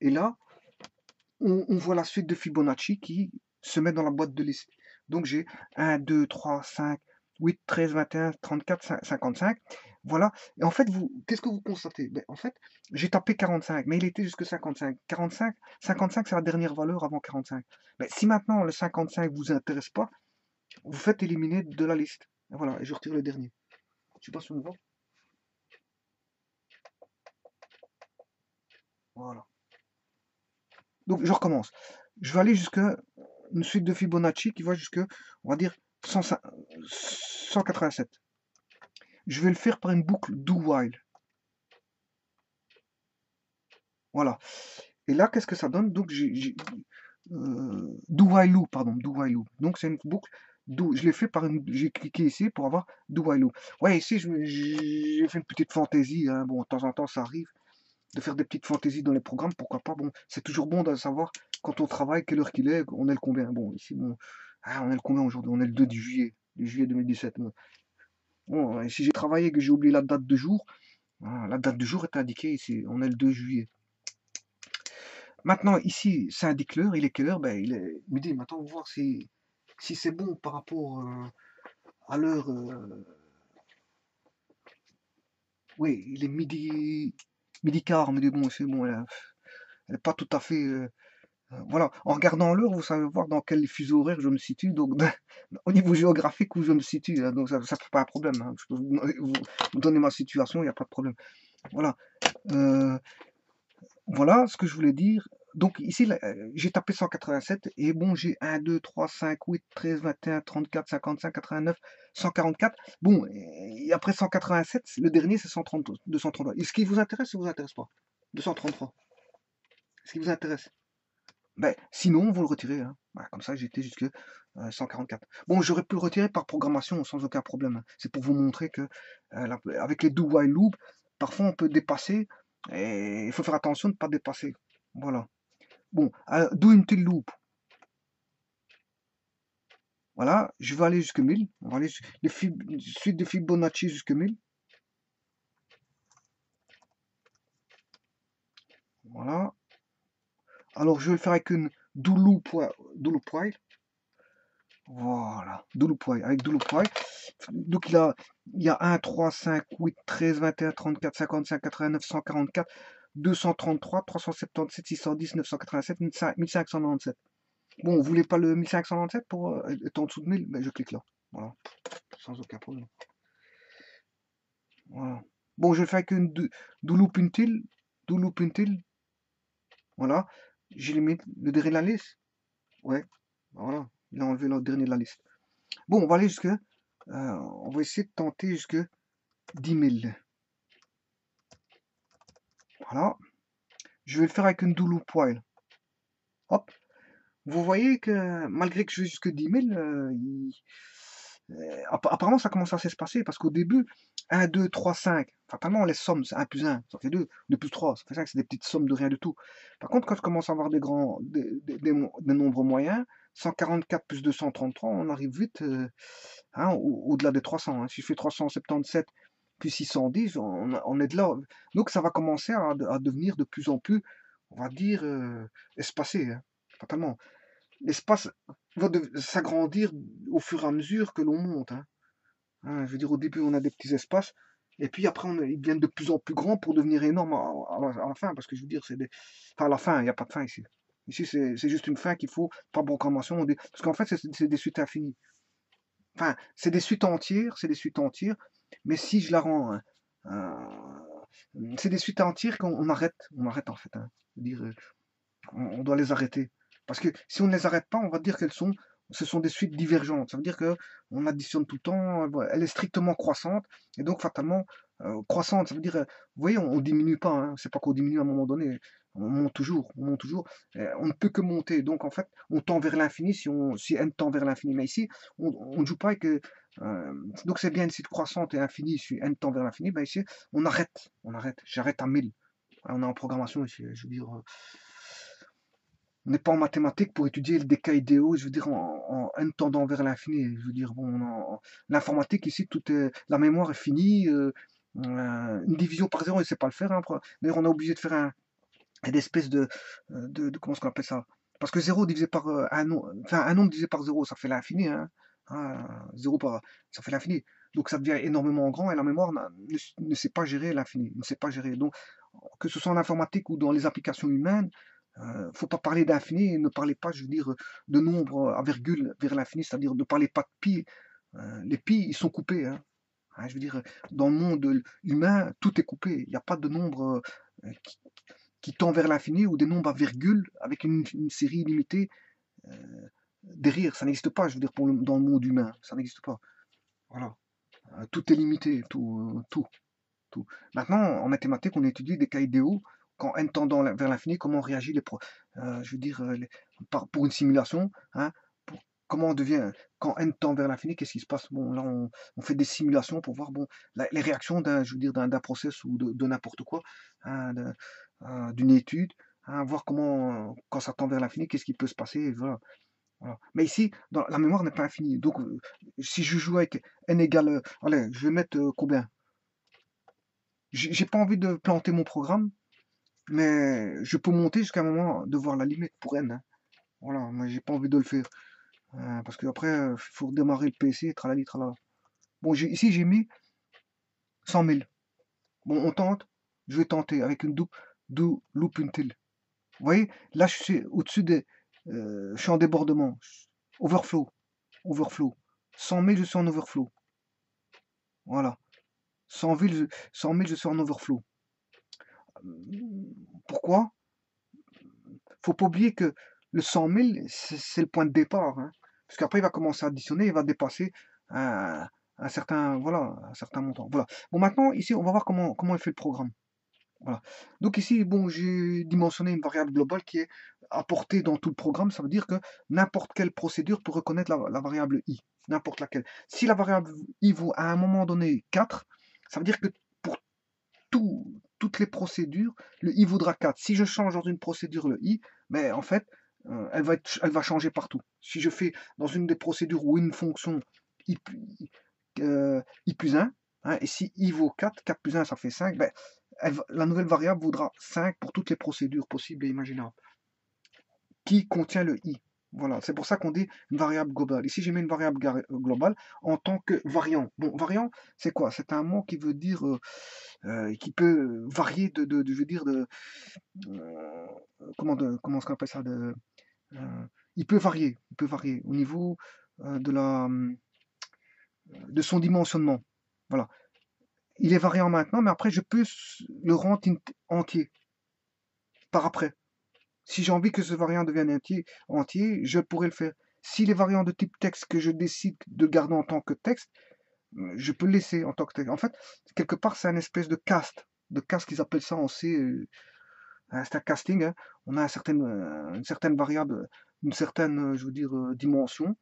Et là, on, voit la suite de Fibonacci qui se met dans la boîte de liste. Donc j'ai 1, 2, 3, 5, 8, 13, 21, 34, 55. Voilà. Et en fait, qu'est-ce que vous constatez? Ben, En fait, j'ai tapé 45, mais il était jusque 55. 45, 55, c'est la dernière valeur avant 45. Mais ben, si maintenant le 55 vous intéresse pas, vous faites éliminer de la liste. Voilà, et je retire le dernier. Je sais pas si on voit. Voilà. Donc je recommence. Je vais aller jusqu'à une suite de Fibonacci qui va jusque, on va dire, 187. Je vais le faire par une boucle do while. Voilà. Et là, qu'est-ce que ça donne? Donc, j'ai euh, do while loop, pardon, do while loop. Donc, c'est une boucle. Je l'ai fait par une. J'ai cliqué ici pour avoir do. Ouais, ici, j'ai fait une petite fantaisie. Hein. Bon, de temps en temps, ça arrive de faire des petites fantaisies dans les programmes, pourquoi pas. Bon, c'est toujours bon de savoir quand on travaille quelle heure qu'il est, on est le combien. Bon, ici, bon, ah, on est le combien aujourd'hui? On est le 2 du juillet, du juillet 2017. Bon, si j'ai travaillé que j'ai oublié la date de jour, ah, la date de jour est indiquée ici, on est le 2 juillet. Maintenant, ici, ça indique l'heure, il est quelle heure? Ben, Il est midi. Maintenant, on va voir si, si c'est bon par rapport euh, à l'heure. Euh, oui, il est midi, midi quart, mais bon, c'est bon, elle n'est pas tout à fait. Euh, voilà, en regardant l'heure, vous savez voir dans quel fuseau horaire je me situe, donc au niveau géographique où je me situe, hein, donc ça ne fait pas un problème. Hein. je peux vous, ma situation, il n'y a pas de problème. Voilà. Voilà ce que je voulais dire. Donc ici, euh, j'ai tapé 187 et bon, j'ai 1, 2, 3, 5, 8, 13, 21, 34, 55, 89, 144. Bon, et après 187, le dernier c'est 130, 233. est ce qui vous intéresse, ça vous intéresse pas? 233. Ce qui vous intéresse? Ben, Sinon, vous le retirez. Hein. comme ça, j'étais jusque 144. Bon, j'aurais pu le retirer par programmation sans aucun problème. C'est pour vous montrer que euh, avec les do while loop, parfois on peut dépasser et il faut faire attention de ne pas dépasser. Voilà. Bon, do until loop. Voilà, je vais aller jusque 1000. On va aller les suite de Fibonacci jusque 1000. Voilà. Alors, je vais le faire avec une do loop, while. Voilà, do loop while, avec do loop while. Donc, il, a, il y a 1, 3, 5, 8, 13, 21, 34, 55, 89, 144. 233, 377, 610, 987, 1597. Bon, vous voulez pas le 1597 pour euh, être en dessous de 1000 ben, Je clique là. Voilà. Sans aucun problème. Voilà. Bon, je fais avec une loop until. loop until. Voilà. J'élimine le dernier de la liste. Ouais. Voilà. Il a enlevé le dernier de la liste. Bon, on va aller jusque. Euh, on va essayer de tenter jusque 10 000. Voilà. Je vais le faire avec une double poil. Hop. Vous voyez que malgré que je vais jusque 10 000, euh, euh, apparemment ça commence à s'espacer parce qu'au début, 1, 2, 3, 5, fatalement les sommes, c'est 1 plus 1, ça fait 2, 2 plus 3, ça fait 5, c'est des petites sommes de rien du tout. Par contre, quand je commence à avoir des grands, des, nombres moyens, 144 plus 233, on arrive vite euh, hein, au-delà des 300. Hein. Si je fais 377 puis 610, on, est de là. Donc ça va commencer à, devenir de plus en plus, on va dire, euh, espacé, hein, fatalement. L'espace va s'agrandir au fur et à mesure que l'on monte. Hein. Hein, je veux dire, au début, on a des petits espaces, et puis après, on, ils deviennent de plus en plus grands pour devenir énormes à, la fin, parce que je veux dire, c'est des... Enfin, à la fin, il n'y a pas de fin ici. Ici, c'est juste une fin qu'il faut, pas programmation, parce qu'en fait, c'est des suites infinies. Enfin, c'est des suites entières, c'est des suites entières, mais si je la rends, hein, c'est des suites entières qu'on arrête, on arrête en fait. Hein. dire, euh, on, doit les arrêter. Parce que si on ne les arrête pas, on va dire qu'elles sont, ce sont des suites divergentes. Ça veut dire que on additionne tout le temps, elle est strictement croissante, et donc fatalement euh, croissante. Ça veut dire, vous voyez, on, ne diminue pas. Hein. C'est pas qu'on diminue à un moment donné on monte toujours, on monte toujours, on ne peut que monter. Donc en fait, on tend vers l'infini si, on, si n tend vers l'infini. Mais ici, on ne joue pas avec... Euh, donc c'est bien une croissante et infinie si n tend vers l'infini. Ben ici, on arrête, on arrête. J'arrête à 1000. On est en programmation ici, je veux dire... Euh, on n'est pas en mathématiques pour étudier le décay idéaux, je veux dire, en, n tendant vers l'infini. Je veux dire, bon, l'informatique ici, tout est, la mémoire est finie, euh, une division par zéro, il ne sait pas le faire. Hein. D'ailleurs, on est obligé de faire un, une espèce de, euh, de, comment est-ce qu'on appelle ça? Parce que 0 divisé par euh, un nombre, enfin un nombre divisé par 0, ça fait l'infini, hein, 0 hein, par, ça fait l'infini. Donc ça devient énormément grand et la mémoire ne, ne sait pas gérer l'infini, ne sait pas gérer. Donc que ce soit en informatique ou dans les applications humaines, euh, faut pas parler d'infini, ne parlez pas, je veux dire, de nombres à virgule vers l'infini, c'est-à-dire ne parlez pas de pi. Euh, les pi, ils sont coupés. Hein. Hein, je veux dire, dans le monde humain, tout est coupé. Il n'y a pas de nombre qui, qui tend vers l'infini ou des nombres à virgule avec une, série illimitée euh, derrière. Ça n'existe pas, je veux dire, dans le monde humain. Ça n'existe pas. Voilà. Euh, tout est limité, tout, euh, tout, tout. Maintenant, en mathématiques, on étudie des cas idéaux. Quand n tendant vers l'infini, comment réagit les, je veux dire, pour une simulation, hein, comment on devient, quand n tend vers l'infini, qu'est-ce qui se passe? Bon, là, on, fait des simulations pour voir bon, les réactions d'un, je veux dire, d'un, process ou de, n'importe quoi, hein, euh, d'une étude, hein, voir comment, quand ça tend vers l'infini, qu'est-ce qui peut se passer. Voilà. Mais ici, dans, la mémoire n'est pas infinie. Donc, euh, si je joue avec n égale, euh, allez, je vais mettre combien? J'ai pas envie de planter mon programme, mais je peux monter jusqu'à un moment de voir la limite pour n. Hein. Voilà, mais j'ai pas envie de le faire. parce que après, il faut démarrer le PC, tralali, tralala. Bon, ici, j'ai mis 100 000. Bon, on tente. Je vais tenter avec une double d'où loop until. Vous voyez, là je suis au-dessus des. Euh, je suis en débordement. Overflow. Overflow. 100 000, je suis en overflow. Voilà. 100 000, je, 100 000, je suis en overflow. Pourquoi? Faut pas oublier que le 100 000, c'est le point de départ. Hein. parce qu'après, il va commencer à additionner, il va dépasser un, certain, voilà, un certain montant. Voilà. Bon, maintenant, ici, on va voir comment, comment fait le programme. Voilà. Donc ici, j'ai dimensionné une variable globale qui est apportée dans tout le programme. Ça veut dire que n'importe quelle procédure peut reconnaître la, variable i, n'importe laquelle. Si la variable i vaut à un moment donné 4, ça veut dire que pour toutes les procédures, le i vaudra 4. Si je change dans une procédure le i, mais en fait, euh, elle, va elle va changer partout. Si je fais dans une des procédures où une fonction i, euh, plus 1, hein, et si i vaut 4, 4 plus 1 ça fait 5, ben, la nouvelle variable vaudra 5 pour toutes les procédures possibles et imaginables qui contient le i? Voilà, c'est pour ça qu'on dit une variable globale. Ici, j'ai mis une variable globale en tant que variant. Bon, variant, c'est quoi? C'est un mot qui veut dire, euh, euh, qui peut varier de, de, je veux dire, de, euh, comment, de, comment on appelle ça? Il peut varier, il peut varier au niveau de la, de son dimensionnement. Voilà il est variant maintenant, mais après, je peux le rendre entier par après. Si j'ai envie que ce variant devienne entier, je pourrais le faire. S'il est variant de type texte que je décide de garder en tant que texte, je peux le laisser en tant que texte. En fait, quelque part, c'est un espèce de cast. De cast qu'ils appellent ça C. Euh, c'est un casting. Hein. On a euh, une certaine variable, une certaine, je euh, dimension.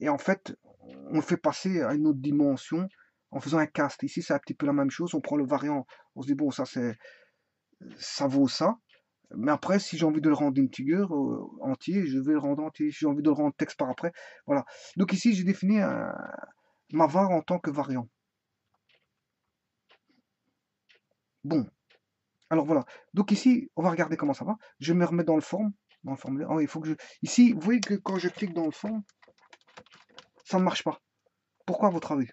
Et en fait, on le fait passer à une autre dimension en faisant un cast. Ici, c'est un petit peu la même chose. On prend le variant, on se dit, bon, ça, c'est, ça vaut ça. Mais après, si j'ai envie de le rendre integer euh, entier, je vais le rendre entier. Si j'ai envie de le rendre texte par après, voilà. Donc ici, j'ai défini ma var en tant que variant. Bon. Alors voilà. Donc ici, on va regarder comment ça va. Je me remets dans le forme. Dans le formulaire. Oh, il faut que je... Ici, vous voyez que quand je clique dans le forme, ça ne marche pas. Pourquoi, votre avis?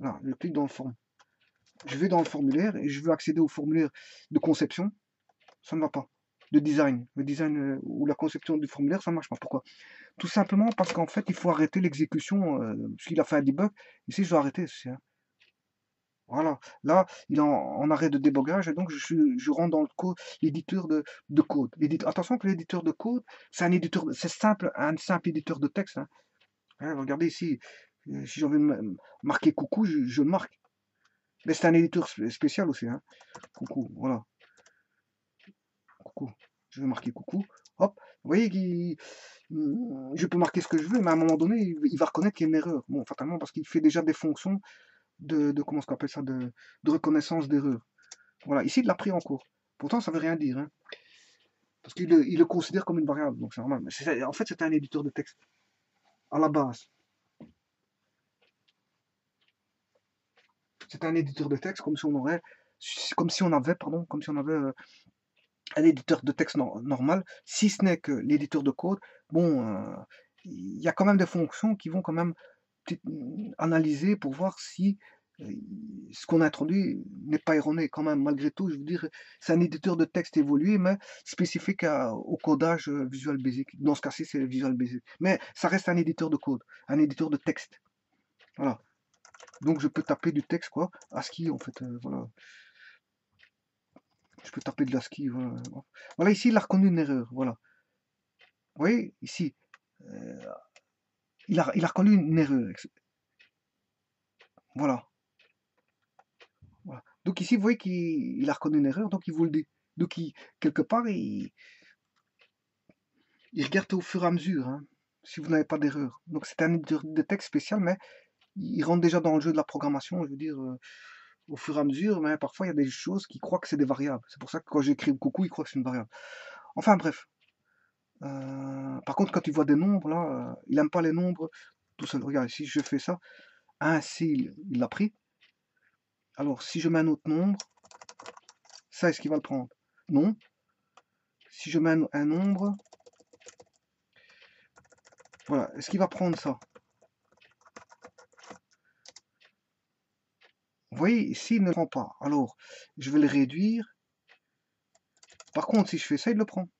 Je clique dans le forme. Je vais dans le formulaire et je veux accéder au formulaire de conception. Ça ne va pas. De design. Le design euh, ou la conception du formulaire, ça ne marche pas. Pourquoi? Tout simplement parce qu'en fait, il faut arrêter l'exécution. Euh, parce qu'il a fait un debug. Ici, je dois arrêter. Voilà. Là, il est en, arrêt de débogage et donc je, rentre dans le code, l'éditeur de, code. Attention que l'éditeur de code, c'est un éditeur, c'est simple, un simple éditeur de texte. Hein. Hein, regardez ici, si j'ai envie de marquer coucou, je, le marque. Mais c'est un éditeur spécial aussi. Hein. Coucou, voilà. Coucou. Je vais marquer coucou. Hop. Vous voyez, je peux marquer ce que je veux, mais à un moment donné, il va reconnaître qu'il y a une erreur. Bon, fatalement, parce qu'il fait déjà des fonctions de, comment ça, de, reconnaissance d'erreur. Voilà, ici, il l'a pris en cours. Pourtant, ça ne veut rien dire. Hein. Parce qu'il le, considère comme une variable, donc c'est normal. Mais en fait, c'est un éditeur de texte. À la base. C'est un éditeur de texte comme si on aurait, comme si on avait, pardon, comme si on avait euh, un éditeur de texte normal, si ce n'est que l'éditeur de code. Bon, euh, il y a quand même des fonctions qui vont quand même analyser pour voir si euh, ce qu'on a introduit n'est pas erroné quand même. Malgré tout je veux dire c'est un éditeur de texte évolué mais spécifique au codage Visual Basic dans ce cas-ci c'est Visual Basic mais ça reste un éditeur de code un éditeur de texte voilà donc je peux taper du texte, quoi. ASCII, en fait, euh, voilà. Je peux taper de l'ASCII, voilà. Voilà, ici, il a reconnu une erreur, voilà. Vous voyez, ici, euh, il, a, il a reconnu une erreur. Voilà. Donc ici, vous voyez qu'il a reconnu une erreur, donc il vous le dit. Donc, il, quelque part, il, il regarde au fur et à mesure, hein, si vous n'avez pas d'erreur. Donc c'est un éditeur de texte spécial, mais il rentre déjà dans le jeu de la programmation, je veux dire, euh, au fur et à mesure, mais parfois il y a des choses qui croient que c'est des variables. C'est pour ça que quand j'écris coucou, il croit que c'est une variable. Enfin bref. Euh, par contre, quand il voit des nombres, là, euh, il n'aime pas les nombres tout seul. Regarde, si je fais ça, ainsi il l'a pris. Alors, si je mets un autre nombre, ça, est-ce qu'il va le prendre? Non. Si je mets un nombre, voilà, est-ce qu'il va prendre ça? Vous voyez, ici, il ne prend pas. Alors, je vais le réduire. Par contre, si je fais ça, il le prend.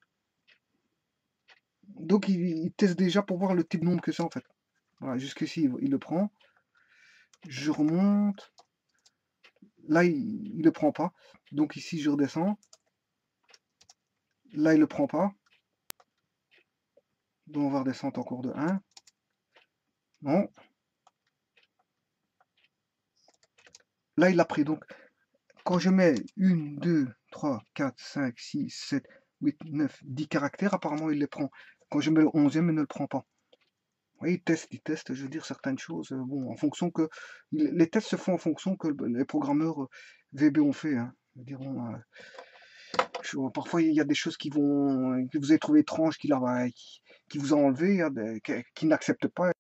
Donc, il, teste déjà pour voir le type de nombre que c'est, en fait. Voilà, jusqu'ici, il, le prend. Je remonte. Là, il ne le prend pas. Donc, ici, je redescends. Là, il ne le prend pas. Donc, on va redescendre encore de 1. Non. Là, il l'a pris. Donc, quand je mets 1, 2, 3, 4, 5, 6, 7, 8, 9, 10 caractères, apparemment, il les prend. Quand je mets le 11e, il ne le prend pas. Oui, il teste, il teste, je veux dire, certaines choses. Euh, bon, en fonction que. Les tests se font en fonction que les programmeurs euh, VB ont fait. Hein. Euh, parfois, il y a des choses qui vont, que vous avez trouvé étranges, qui, qui, qui vous ont enlevé, hein, qui n'acceptent pas.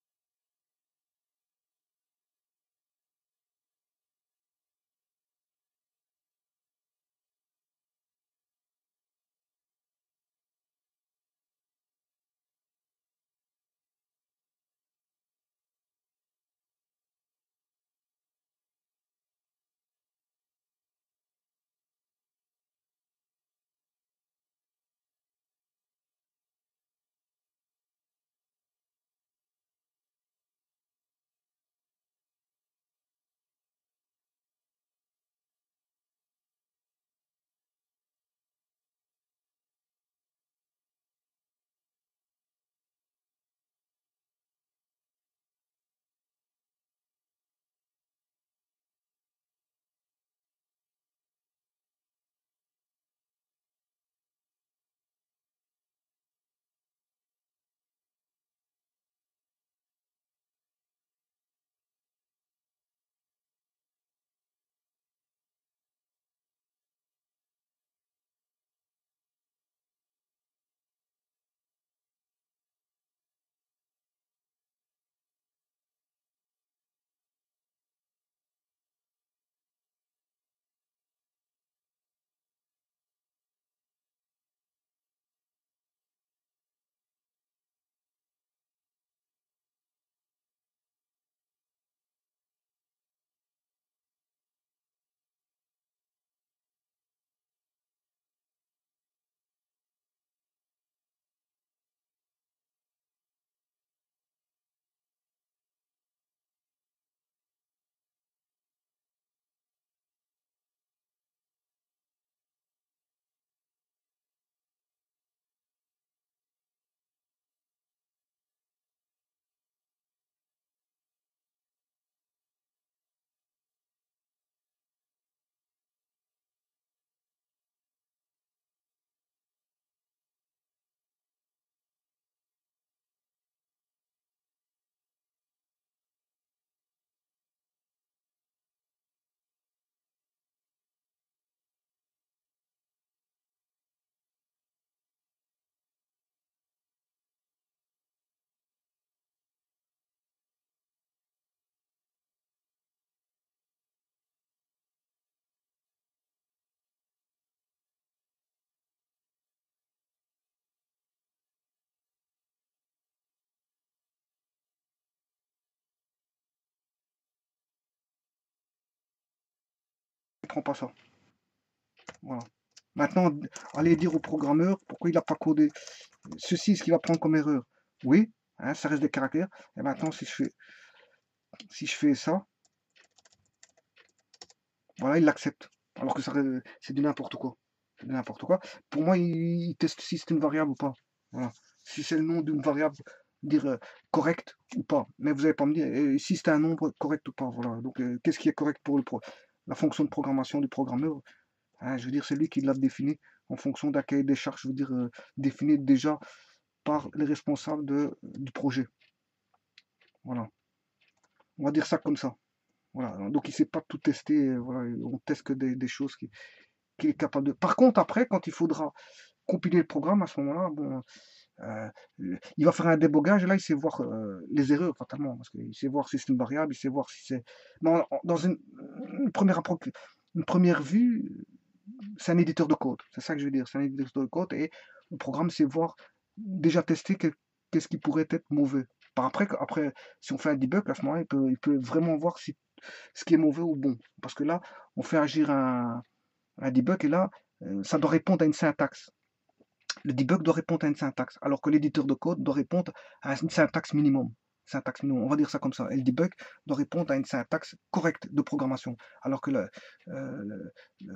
Pas ça. Voilà. Maintenant, allez dire au programmeur pourquoi il n'a pas codé ceci, ce qu'il va prendre comme erreur. Oui, hein, ça reste des caractères. Et maintenant, si je fais, si je fais ça, voilà, il l'accepte. Alors que c'est du n'importe quoi. N'importe quoi. Pour moi, il, teste si c'est une variable ou pas. Voilà. Si c'est le nom d'une variable, dire euh, correct ou pas. Mais vous n'allez pas me dire si c'est un nombre correct ou pas. Voilà. Donc, euh, qu'est-ce qui est correct pour le pro? La fonction de programmation du programmeur, hein, je veux dire, c'est lui qui l'a défini en fonction cahier des charges, je veux dire, euh, déjà par les responsables du projet. Voilà. On va dire ça comme ça. Voilà. Donc il ne sait pas tout tester. Voilà. On teste que des, choses qu'il qui est capable de. Par contre, après, quand il faudra compiler le programme, à ce moment-là, bon, euh, il va faire un débogage et là il sait voir euh, les erreurs fatalement parce qu'il sait voir si c'est une variable, il sait voir si c'est dans, une, première une première vue, c'est un éditeur de code. C'est ça que je veux dire, c'est un éditeur de code et le programme sait voir déjà tester qu'est-ce qui pourrait être mauvais. Par après, après, si on fait un debug, à ce moment-là, il peut, vraiment voir si ce qui est mauvais ou bon. Parce que là, on fait agir un, debug et là, euh, ça doit répondre à une syntaxe le debug doit répondre à une syntaxe, alors que l'éditeur de code doit répondre à une syntaxe minimum. Syntaxe minimum, on va dire ça comme ça. Et le debug doit répondre à une syntaxe correcte de programmation, alors que euh,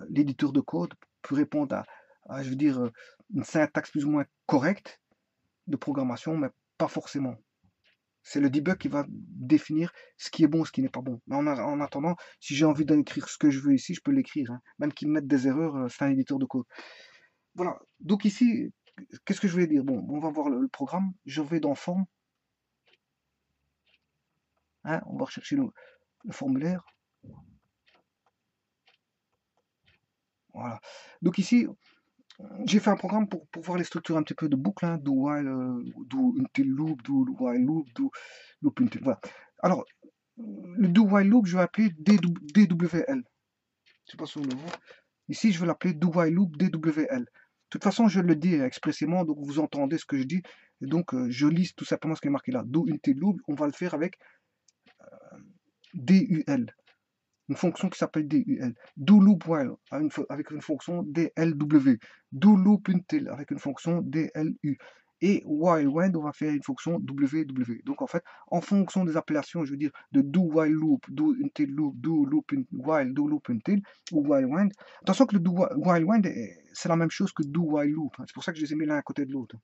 l'éditeur de code peut répondre à, je veux dire, une syntaxe plus ou moins correcte de programmation, mais pas forcément. C'est le debug qui va définir ce qui est bon, ce qui n'est pas bon. Mais en, attendant, si j'ai envie d'écrire ce que je veux ici, je peux l'écrire. Hein. Même qu'il me mette des erreurs, euh, c'est un éditeur de code. Voilà. Donc ici, qu'est-ce que je voulais dire? Bon, on va voir le, programme. Je vais dans forme. Hein, on va rechercher le, formulaire. Voilà. Donc ici, j'ai fait un programme pour, pour, voir les structures un petit peu de boucle, hein, do while, euh, do until loop, do while loop, do loop until. Voilà. Alors, le do while loop, je vais appeler DWL. Je sais pas si on le voit. Ici, je vais l'appeler do while loop DWL. Toute façon, je le dis expressément, donc vous entendez ce que je dis. Et donc, euh, je lis tout simplement ce qui est marqué là. Do loop, on va le faire avec euh, DUL. Une fonction qui s'appelle DUL. Do loop while avec une fonction DLW. Do loop until avec une fonction DLU. Et while when, on va faire une fonction WW. Donc en fait, en fonction des appellations, je veux dire, de do while loop, do until loop, do loop while, do loop until, ou while when. Attention que le do while when, c'est la même chose que do while loop. Hein. C'est pour ça que je les ai mis l'un à côté de l'autre.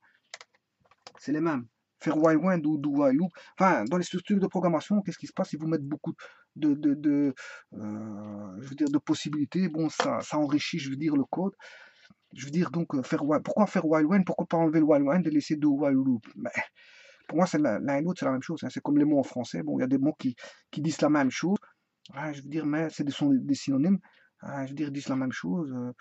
C'est les mêmes. Faire while when, do, do while loop. Enfin, dans les structures de programmation, qu'est-ce qui se passe? Si vous mettez beaucoup de, de, de euh, je veux dire, de possibilités Bon, ça, ça enrichit, je veux dire, le code. Je veux dire, donc, euh, faire pourquoi faire while when Pourquoi pas enlever le while when et laisser do while loop? Mais, Pour moi, c'est l'un et l'autre, c'est la même chose. Hein. C'est comme les mots en français. Bon, il y a des mots qui, qui disent la même chose. je veux dire, mais c'est des, des synonymes. je veux dire, disent la même chose. Euh,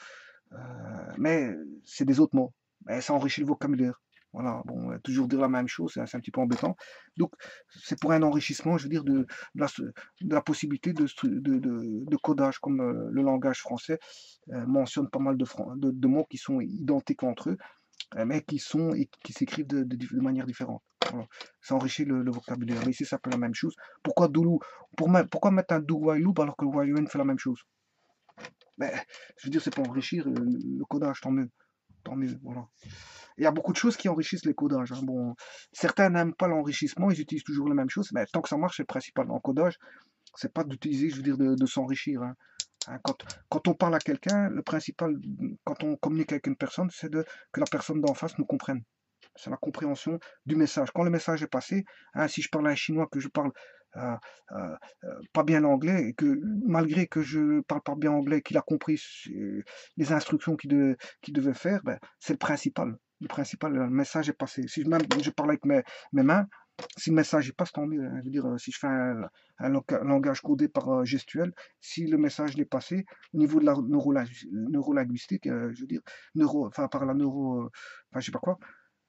euh, mais c'est des autres mots. Mais ça enrichit le vocabulaire. Voilà, bon, toujours dire la même chose, c'est un petit peu embêtant. Donc, c'est pour un enrichissement, je veux dire, de, la, possibilité de, codage, comme euh, le langage français euh, mentionne pas mal de, mots qui sont identiques entre eux, euh, mais qui sont et qui s'écrivent de, manière différente. Ça enrichit le, vocabulaire. Mais ici, ça fait la même chose. Pourquoi doulou? Pour Pourquoi mettre un do while alors que le while fait la même chose? Mais, ben, Je veux dire, c'est pour enrichir le, codage, tant mieux. Il y a beaucoup de choses qui enrichissent les codages. Hein. Bon, certains n'aiment pas l'enrichissement, ils utilisent toujours la même chose, mais tant que ça marche, c'est principal. En codage, c'est pas d'utiliser, je veux dire, de, s'enrichir. Hein. Hein, quand, quand, on parle à quelqu'un, le principal, quand on communique avec une personne, c'est que la personne d'en face nous comprenne. C'est la compréhension du message. Quand le message est passé, si je parle à un chinois, que je parle pas bien l'anglais, et que malgré que je parle pas bien anglais, qu'il a compris les instructions qu'il devait faire, ben, c'est le principal le principal, le message est passé. Si je parle avec mes, mains, si le message passe, tant mieux. Hein. Je veux dire, si je fais un, langage codé par euh, gestuel, si le message est passé, au niveau de la neurolinguistique, euh, je veux dire, neuro, par la neuro, euh, enfin je sais pas quoi,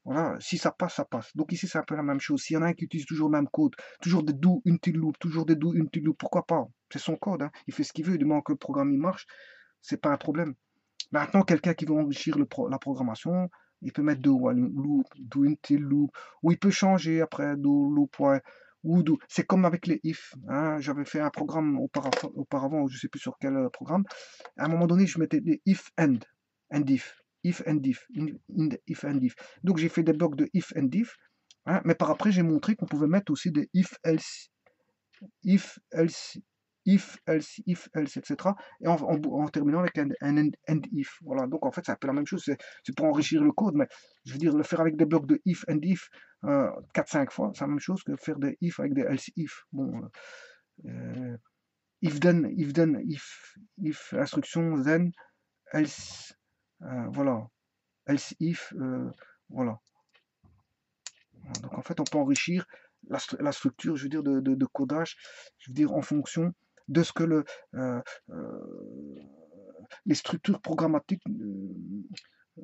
voilà, si ça passe, ça passe. Donc ici, c'est un peu la même chose. S'il y en a un qui utilise toujours le même code, toujours des do until loop, toujours des do until loop, pourquoi pas? C'est son code, hein. il fait ce qu'il veut, du moment que le programme il marche, c'est pas un problème. Maintenant, quelqu'un qui veut enrichir la programmation, il peut mettre do while loop, do until loop, ou il peut changer après do loop while, ou do. C'est comme avec les if. Hein. J'avais fait un programme auparavant, auparavant, je ne sais plus sur quel euh, programme. À un moment donné, je mettais des if and, and if, if and if, if and if. Donc j'ai fait des blocs de if and if, hein, mais par après j'ai montré qu'on pouvait mettre aussi des if else, if else, if, else, if, else, etc. Et en, terminant avec un, end, if. Voilà, donc en fait, c'est un peu la même chose. C'est pour enrichir le code, mais je veux dire, le faire avec des blocs de if, and if, 4-5 euh, fois, c'est la même chose que faire des if avec des else, if. Bon, euh, euh, if, then, if, then, if, if, instruction, then, else, voilà, else, if, voilà. Donc en fait, on peut enrichir la, structure, je veux dire, de, codage, je veux dire, en fonction de ce que le, euh, euh, les structures programmatiques euh,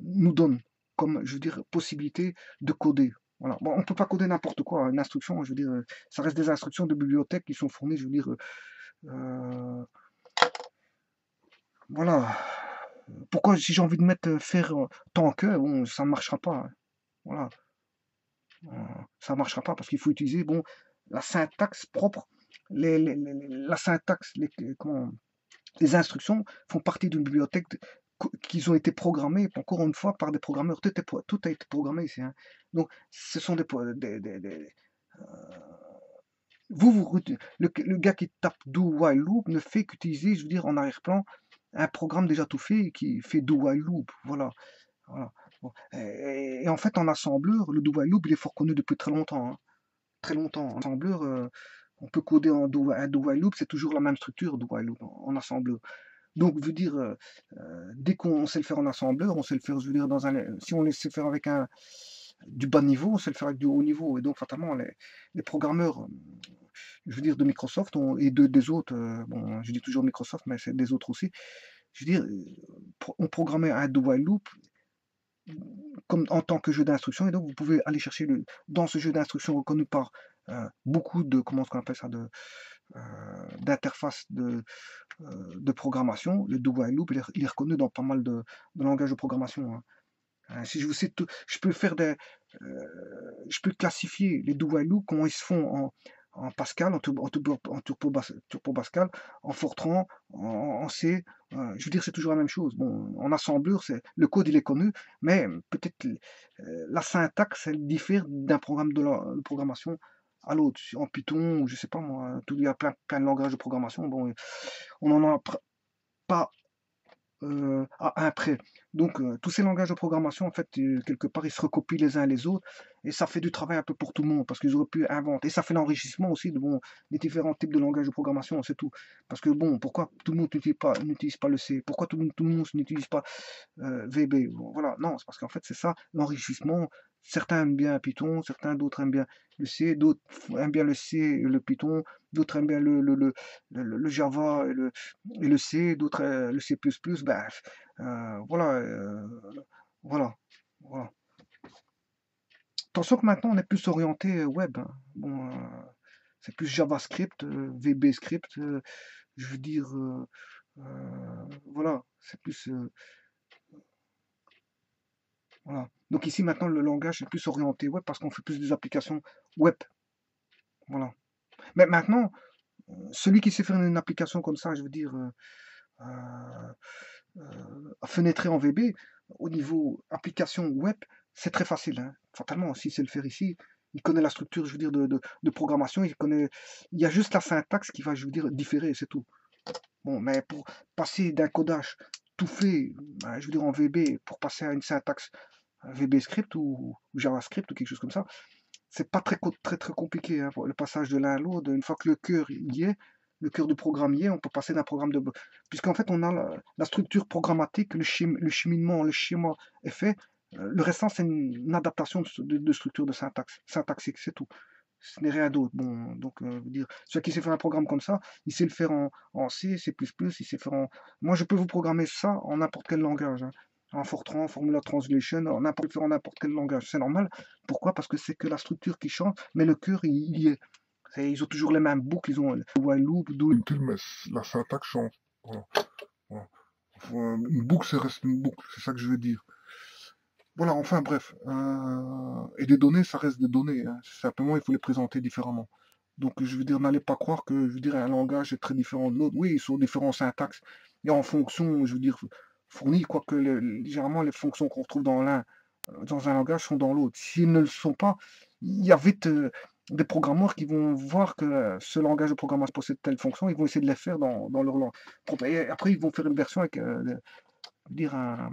nous donnent comme, je veux dire, possibilité de coder. Voilà. Bon, on ne peut pas coder n'importe quoi. Une instruction, je veux dire, ça reste des instructions de bibliothèque qui sont fournies, je veux dire. voilà. Pourquoi, si j'ai envie de mettre faire tant que, bon, ça ne marchera pas. Hein. Voilà. ça ne marchera pas parce qu'il faut utiliser bon, la syntaxe propre la syntaxe, les, comment, les instructions font partie d'une bibliothèque qui ont été programmées, encore une fois, par des programmeurs. Tout, tout a été programmé ici. Hein. Donc, ce sont des... euh, vous, vous le, le, gars qui tape do while loop ne fait qu'utiliser, je veux dire, en arrière-plan, un programme déjà tout fait qui fait do while loop. Voilà. voilà. Et, en fait, en assembleur, le do while loop, il est fort connu depuis très longtemps. Hein. Très longtemps. En assembleur, euh, on peut coder en do, un do while loop, c'est toujours la même structure do while loop en, assembleur. Donc, je veux dire, euh, euh, dès qu'on sait le faire en assembleur, on sait le faire, je veux dire, dans un, si on le faire avec un du bas niveau, on sait le faire avec du haut niveau. Et donc, fatalement, les programmeurs, je veux dire, de Microsoft et de, des autres, bon, je dis toujours Microsoft, mais c'est des autres aussi, je veux dire, on programmait un do while loop comme en tant que jeu d'instruction, et donc vous pouvez aller chercher le, dans ce jeu d'instruction reconnu par euh, beaucoup de, comment on appelle ça, de, euh, d'interfaces de, euh, de programmation, le do while loop, il est, reconnu dans pas mal de, langages de programmation. Hein. Si je vous cite, je peux faire des, je peux classifier les do while loop, comment ils se font en, en Pascal, en, turbo, en turbo, Pascal, en Fortran, en, C. Euh, je veux dire, c'est toujours la même chose. Bon, en assembleur, c'est le code il est connu, mais peut-être euh, la syntaxe elle diffère d'un programme de, programmation à l'autre. En Python, je sais pas moi, tout, il y a plein, plein de langages de programmation. Bon, on n'en a pas à un prêt. Donc, euh, tous ces langages de programmation, en fait, euh, quelque part, ils se recopient les uns les autres, et ça fait du travail un peu pour tout le monde, parce qu'ils auraient pu inventer. Et ça fait l'enrichissement aussi de, des différents types de langages de programmation, c'est tout. Parce que, bon, pourquoi tout le monde n'utilise pas, pas le C? Pourquoi tout, tout le monde n'utilise pas VB Voilà, non, c'est parce qu'en fait, c'est ça, l'enrichissement, Certains aiment bien Python, certains d'autres aiment bien le C, d'autres aiment bien le C et le Python, d'autres aiment bien le, le, le, le, Java et le, et le C, d'autres euh, le C++, ben, euh, voilà, euh, voilà, voilà. Attention que maintenant on est plus orienté web. Hein. C'est plus JavaScript, VB script, je veux dire, voilà, c'est plus voilà. Donc ici maintenant le langage est plus orienté web parce qu'on fait plus des applications web. Voilà. Mais maintenant, celui qui sait faire une application comme ça, je veux dire, euh, euh, en VB, au niveau application web, c'est très facile. Hein. Fatalement, s'il sait le faire ici, il connaît la structure, je veux dire, de, de, programmation, il connaît. Il y a juste la syntaxe qui va, je veux dire, différer, c'est tout. Bon, mais pour passer d'un codage tout fait, ben, je veux dire en VB, pour passer à une syntaxe VB script ou, JavaScript ou quelque chose comme ça, c'est pas très, très, très compliqué hein, le passage de l'un à l'autre. Une fois que le cœur y est, le cœur du programme y est, on peut passer d'un programme de. Puisqu'en fait, on a la, structure programmatique, le, le, cheminement, le schéma est fait. Euh, le restant, c'est une, adaptation de, structure de syntaxe, syntaxique, c'est tout. Ce n'est rien d'autre. Bon, donc, euh, dire, celui qui sait faire un programme comme ça, il sait le faire en, en C, C++, il sait faire en. Moi, je peux vous programmer ça en n'importe quel langage. Hein en Fortran, Formula Translation, en n'importe quel langage. C'est normal. Pourquoi? Parce que c'est que la structure qui change, mais le cœur, il, y est. Ils ont toujours les mêmes boucles, ils ont do. Mais la syntaxe change. Une boucle, ça reste une boucle, c'est ça que je veux dire. Voilà, enfin bref. Euh, et des données, ça reste des données. Hein. Simplement, il faut les présenter différemment. Donc, je veux dire, n'allez pas croire que, je veux dire, un langage est très différent de l'autre. Oui, ils sont différents syntaxes. Et en fonction, je veux dire, fournis, quoique généralement les fonctions qu'on retrouve dans l'un, euh, dans un langage sont dans l'autre. S'ils ne le sont pas, il y a vite euh, des programmeurs qui vont voir que ce langage de programmation possède telle fonction, ils vont essayer de les faire dans, leur langue. Après, ils vont faire une version avec euh, dire un,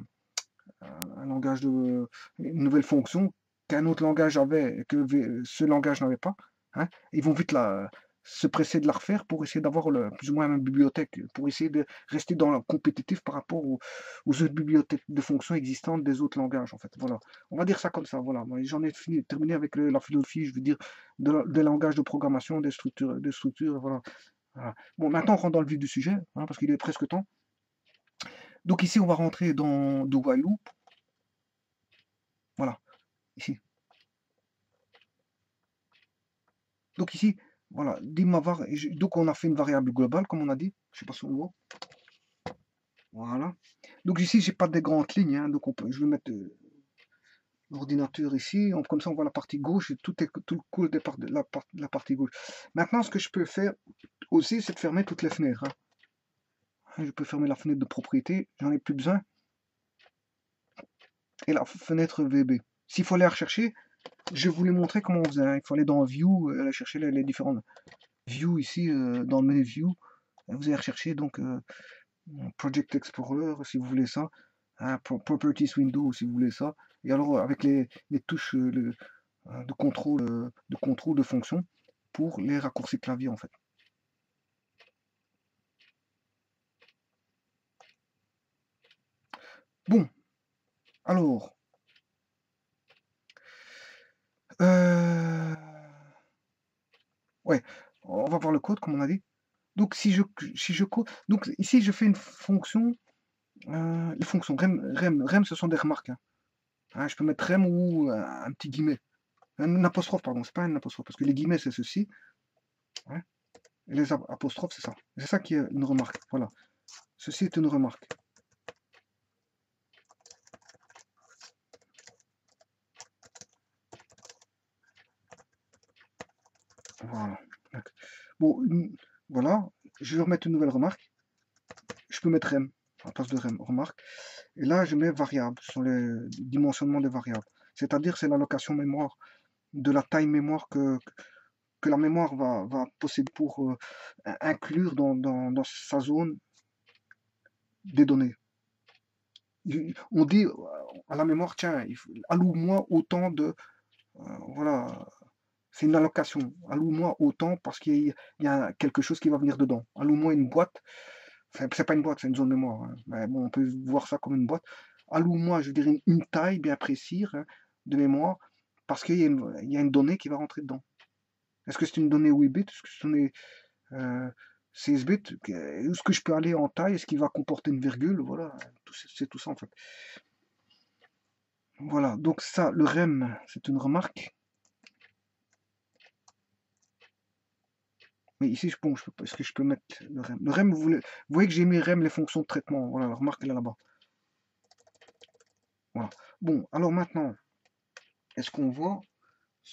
langage de une nouvelle fonction qu'un autre langage avait et que ce langage n'avait pas. Hein. Ils vont vite la, se presser de la refaire pour essayer d'avoir plus ou moins la même bibliothèque, pour essayer de rester dans le compétitif par rapport aux, autres bibliothèques de fonctions existantes des autres langages, en fait. Voilà. On va dire ça comme ça, voilà. J'en ai terminé avec la philosophie, je veux dire, des langages de programmation, des structures, des structures, voilà. Bon, maintenant, on rentre dans le vif du sujet, hein, parce qu'il est presque temps. Donc ici, on va rentrer dans do while loop. Voilà, ici. Donc ici, voilà, donc on a fait une variable globale, comme on a dit. Je sais pas si on voit. Voilà. Donc ici, j'ai pas de grandes lignes. Hein, donc on peut, je vais mettre euh, l'ordinateur ici. comme ça, on voit la partie gauche et tout, est, tout le cool de la, la, partie gauche. Maintenant, ce que je peux faire aussi, c'est de fermer toutes les fenêtres. Hein. Je peux fermer la fenêtre de propriété. J'en ai plus besoin. Et la fenêtre VB. S'il faut aller rechercher, je voulais montrer comment on faisait. Il faut aller dans View, euh, aller chercher les, différentes views ici, euh, dans le menu View. Vous allez rechercher donc euh, Project Explorer si vous voulez ça. Hein, Properties Window si vous voulez ça. et alors avec les, touches de, contrôle, de contrôle de fonction pour les raccourcis clavier en fait. Bon, alors, euh, ouais, on va voir le code comme on a dit. Donc si je si donc ici je fais une fonction, euh, les fonctions rem, rem, rem ce sont des remarques. Hein. Hein, je peux mettre rem ou un petit guillemet, un apostrophe pardon, c'est pas un apostrophe parce que les guillemets c'est ceci, hein, et les apostrophes c'est ça. C'est ça qui est une remarque. Voilà, ceci est une remarque. Voilà. Je vais remettre une nouvelle remarque. Je peux mettre rem en place de rem, remarque. Et là, je mets variable. Ce sont les dimensionnements des variables. C'est-à-dire, c'est l'allocation mémoire de la taille mémoire que, la mémoire va, posséder pour euh, inclure dans, sa zone des données. On dit à la mémoire, tiens, alloue-moi autant de, euh, voilà, c'est une allocation. Alloue-moi autant parce qu'il y, a quelque chose qui va venir dedans. Alloue-moi une boîte. C'est pas une boîte, c'est une zone de mémoire. Hein. Bon, on peut voir ça comme une boîte. Alloue-moi, je dirais, une, taille bien précise hein, de mémoire parce qu'il y, a une donnée qui va rentrer dedans. Est-ce que c'est une donnée 8 bits? Est-ce que c'est une donnée euh, 16 bits? Est-ce que je peux aller en taille? Est-ce qu'il va comporter une virgule? Voilà, c'est tout ça en fait. Voilà, donc ça, le REM, c'est une remarque. Mais ici, je, bon, je est-ce que je peux mettre le REM Le REM, vous, voyez que j'ai mis REM les fonctions de traitement. Voilà, la remarque est là-bas. Voilà. Bon, alors maintenant, est-ce qu'on voit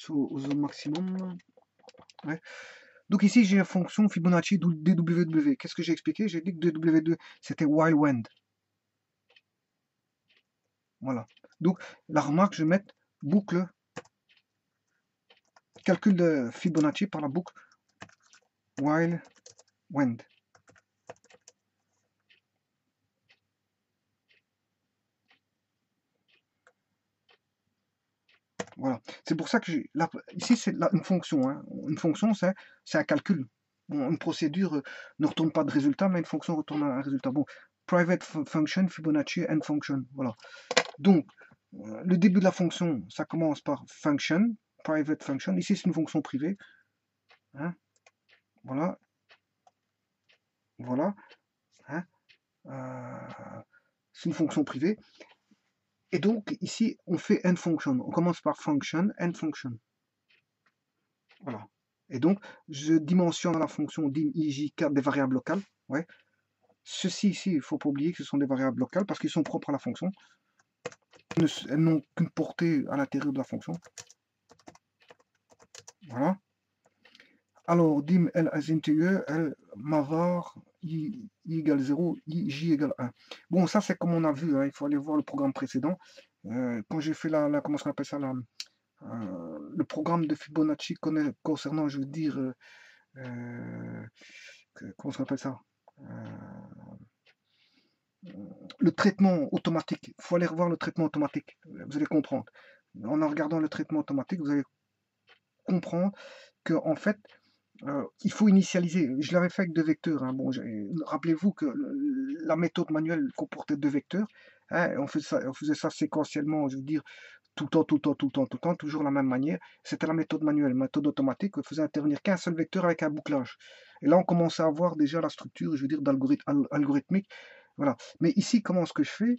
au maximum? Donc ici, j'ai la fonction Fibonacci DWW. Qu'est-ce que j'ai expliqué? J'ai dit que DW2, c'était while when. Voilà. Donc, la remarque, je vais boucle, calcul de Fibonacci par la boucle while when. Voilà. C'est pour ça que ici c'est une fonction. Hein. Une fonction, c'est un calcul. une procédure euh, ne retourne pas de résultat, mais une fonction retourne un résultat. Bon, private function, Fibonacci end function. Voilà. Donc, euh, le début de la fonction, ça commence par function, private function. Ici, c'est une fonction privée. Hein. Voilà. Voilà. Hein. Euh, c'est une fonction privée. Et donc, ici, on fait end function. On commence par function, end function. Voilà. Et donc, je dimensionne la fonction dim, ij, des variables locales. Ouais. Ceci ici, il ne faut pas oublier que ce sont des variables locales parce qu'ils sont propres à la fonction. Elles n'ont qu'une portée à l'intérieur de la fonction. Voilà. Alors, dim L as integer, L mavar, I, égale 0, I, J égale 1. Bon, ça c'est comme on a vu, hein, il faut aller voir le programme précédent. Euh, quand j'ai fait la, comment on ça, euh, le programme de Fibonacci concernant, je veux dire, euh, comment on appelle ça le traitement automatique. Il faut aller revoir le traitement automatique. Vous allez comprendre. En regardant le traitement automatique, vous allez comprendre que en fait, euh, il faut initialiser. Je l'avais fait avec deux vecteurs. Hein. Bon, rappelez-vous que la méthode manuelle comportait deux vecteurs. Hein. On, faisait ça, on, faisait ça, séquentiellement, je veux dire, tout le temps, tout le temps, tout le temps, tout temps, toujours la même manière. C'était la méthode manuelle, méthode automatique. On faisait intervenir qu'un seul vecteur avec un bouclage. Et là, on commençait à voir déjà la structure, je veux dire, d'algorithme. Voilà. Mais ici, comment est-ce que je fais?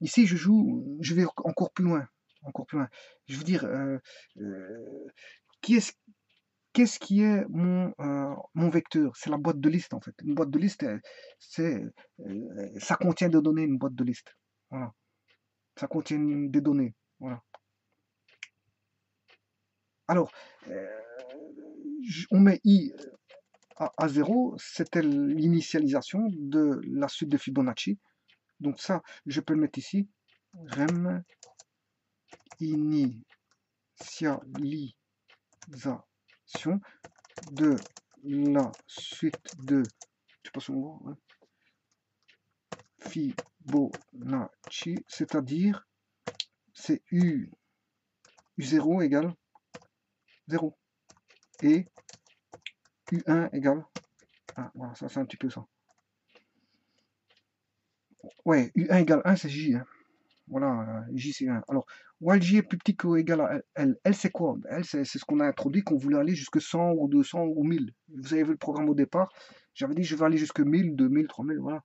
Ici, je joue, je vais encore plus loin. Encore plus loin. Je veux dire, euh, euh, qui est-ce Qu'est-ce qui est mon, euh, mon vecteur? C'est la boîte de liste en fait. Une boîte de liste, c'est, euh, ça contient des données, une boîte de liste. Voilà. Ça contient des données. Voilà. Alors, euh, on met i à, 0, c'était l'initialisation de la suite de Fibonacci. Donc ça, je peux le mettre ici. Rem initialisation de la suite de je sais pas hein. Fibonacci, c'est-à-dire c'est U, U0 égale 0. Et U1 égale... Ah, voilà, ça c'est un petit peu ça. Ouais, U1 égale 1, c'est J. Hein. Voilà, J c'est 1. Alors, while J est plus petit ou égal à L, L c'est quoi? Elle, c'est ce qu'on a introduit, qu'on voulait aller jusque 100 ou 200 ou 1000. Vous avez vu le programme au départ, j'avais dit je vais aller jusque 1000, 2000, 3000, voilà.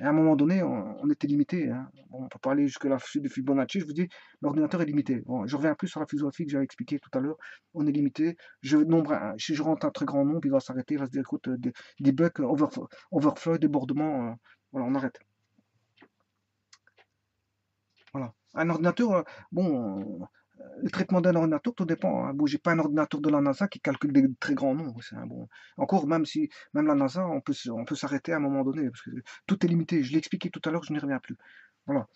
Et à un moment donné, on, était limité. Hein. on peut pas aller jusque la suite de Fibonacci. Je vous dis, l'ordinateur est limité. Bon, je reviens plus sur la philosophie que j'avais expliqué tout à l'heure. On est limité. Je, nombre, si je rentre un très grand nombre, il va s'arrêter. Il va se dire, écoute, des, des bugs, overflow, débordement. Euh, voilà, on arrête. Voilà. Un ordinateur, euh, bon, euh, le traitement d'un ordinateur, tout dépend. Hein. Bon, j'ai pas un ordinateur de la NASA qui calcule des très grands nombres. bon. Encore, même si, même la NASA, on peut, s'arrêter à un moment donné, parce que tout est limité. Je l'ai expliqué tout à l'heure, je n'y reviens plus. Voilà.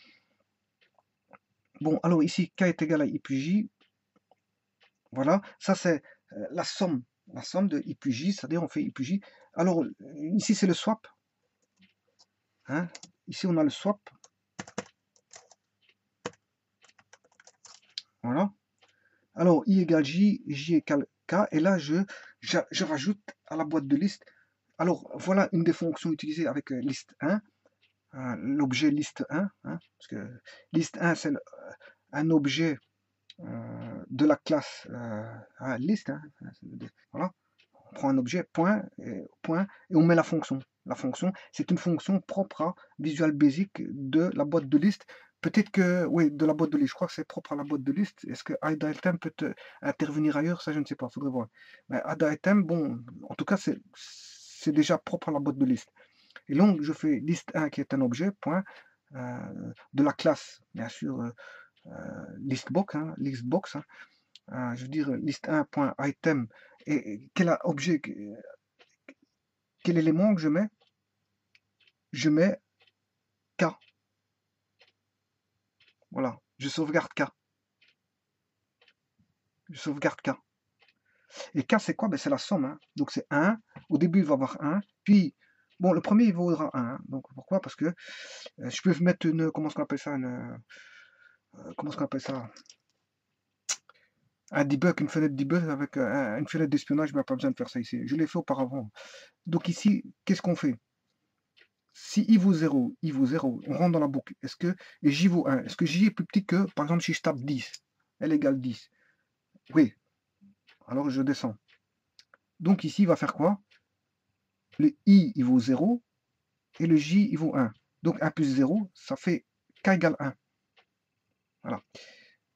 Bon, alors ici, K est égal à I. Voilà, ça c'est euh, la somme, la somme de I c'est-à-dire on fait I. Alors, ici c'est le swap. Hein. Ici on a le swap. Voilà. Alors, I égale J, J égale K, et là, je, rajoute à la boîte de liste. Alors, voilà une des fonctions utilisées avec euh, liste 1, euh, l'objet liste 1, hein, parce que liste 1, c'est euh, un objet de la classe liste. Hein, voilà. On prend un objet, point, et, point, et on met la fonction. La fonction, c'est une fonction propre à Visual Basic de la boîte de liste Peut-être que, oui, de la boîte de liste, je crois que c'est propre à la boîte de liste. Est-ce que item peut intervenir ailleurs? Ça, je ne sais pas, faudrait voir. Mais item, bon, en tout cas, c'est déjà propre à la boîte de liste. Et donc, je fais liste 1 qui est un objet, point, euh, de la classe, bien sûr, euh, euh listbox, hein, listbox. Hein. Euh, je veux dire, liste 1.item. Et quel objet, quel élément que je mets? Je mets K. Voilà, je sauvegarde K. Je sauvegarde K. Et K, c'est quoi? Ben, C'est la somme. Hein. Donc c'est 1. Au début, il va y avoir 1. Puis, bon, le premier, il vaudra 1. Donc pourquoi? Parce que euh, je peux mettre une. Comment est-ce qu'on appelle ça? Une, euh, Comment est-ce qu'on appelle ça? Un debug, une fenêtre debug avec euh, une fenêtre d'espionnage, mais pas besoin de faire ça ici. Je l'ai fait auparavant. Donc ici, qu'est-ce qu'on fait? Si i vaut 0, i vaut 0, on rentre dans la boucle. Est-ce que j vaut 1 Est-ce que j est plus petit que, par exemple, si je tape 10 L égale 10. Oui. Alors je descends. Donc ici, il va faire quoi? Le i, il vaut 0, et le j, il vaut 1. Donc 1 plus 0, ça fait k égale 1. Voilà.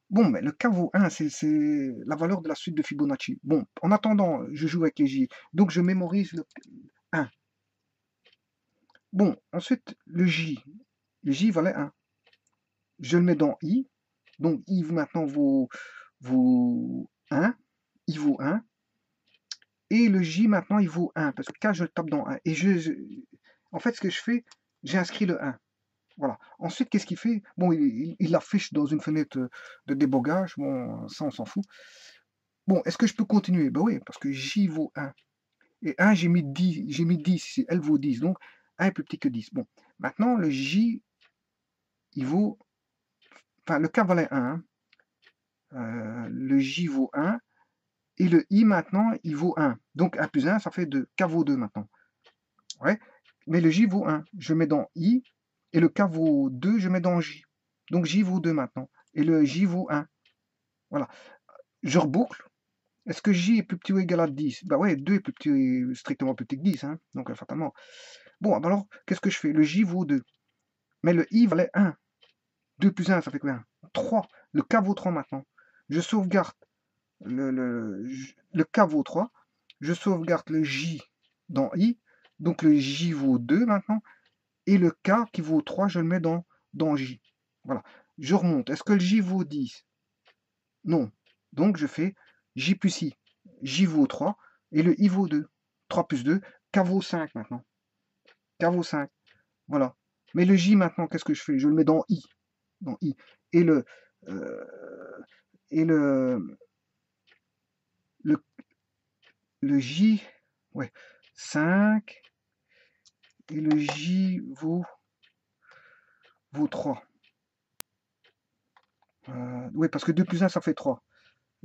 Bon, mais le k vaut 1, c'est la valeur de la suite de Fibonacci. Bon, en attendant, je joue avec les j. Donc je mémorise le 1. Bon, ensuite, le J. Le J valait 1. Je le mets dans I. Donc, I maintenant vaut, vaut 1. I vaut 1. Et le J maintenant, il vaut 1. Parce que K, je le tape dans 1. Et je, en fait, ce que je fais, j'ai inscrit le 1. Voilà. Ensuite, qu'est-ce qu'il fait? Bon, il, l'affiche dans une fenêtre de débogage. Bon, ça, on s'en fout. Bon, est-ce que je peux continuer? Ben oui, parce que J vaut 1. Et 1, j'ai mis 10, j'ai mis 10, elle vaut 10. Donc, 1 est plus petit que 10. Bon, maintenant, le J, il vaut... Enfin, le K valait 1. Hein. Euh, le J vaut 1. Et le I, maintenant, il vaut 1. Donc, 1 plus 1, ça fait 2. K vaut 2 maintenant. Mais le J vaut 1. Je mets dans I. Et le K vaut 2, je mets dans J. Donc, J vaut 2 maintenant. Et le J vaut 1. Voilà. Je reboucle. Est-ce que J est plus petit ou égal à 10 Bah ouais, 2 est plus petit, strictement plus petit que 10. Hein. Donc, euh, fatalement. Bon, alors, qu'est-ce que je fais? Le J vaut 2. Mais le I valait 1. 2 plus 1, ça fait combien? 3. Le K vaut 3 maintenant. Je sauvegarde le, le, K vaut 3. Je sauvegarde le J dans I. Donc le J vaut 2 maintenant. Et le K qui vaut 3, je le mets dans, dans J. Voilà. Je remonte. Est-ce que le J vaut 10 Non. Donc je fais J plus I. J vaut 3. Et le I vaut 2. 3 plus 2. K vaut 5 maintenant vaut 5. Voilà. Mais le J maintenant, qu'est-ce que je fais? Je le mets dans I. Dans I. Et le. Euh, et le. Le, le J. Ouais. 5. Et le J vaut. Vaut 3. Euh, oui, parce que 2 plus 1, ça fait 3.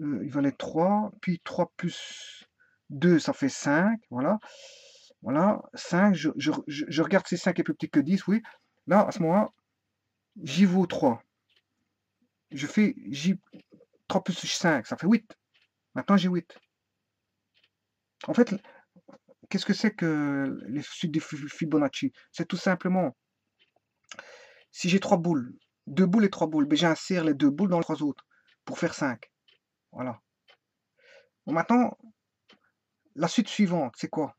Euh, il valait 3, puis 3 plus 2, ça fait 5, voilà. Voilà, 5, je, regarde si 5 est plus petit que 10, oui. Là, à ce moment-là, j'y vaut 3. Je fais J, 3 plus 5, ça fait 8. Maintenant, j'ai 8. En fait, qu'est-ce que c'est que les suites de Fibonacci? C'est tout simplement, si j'ai 3 boules, 2 boules et 3 boules, ben j'insère les 2 boules dans les 3 autres pour faire 5. Voilà. Bon, maintenant, la suite suivante, c'est quoi?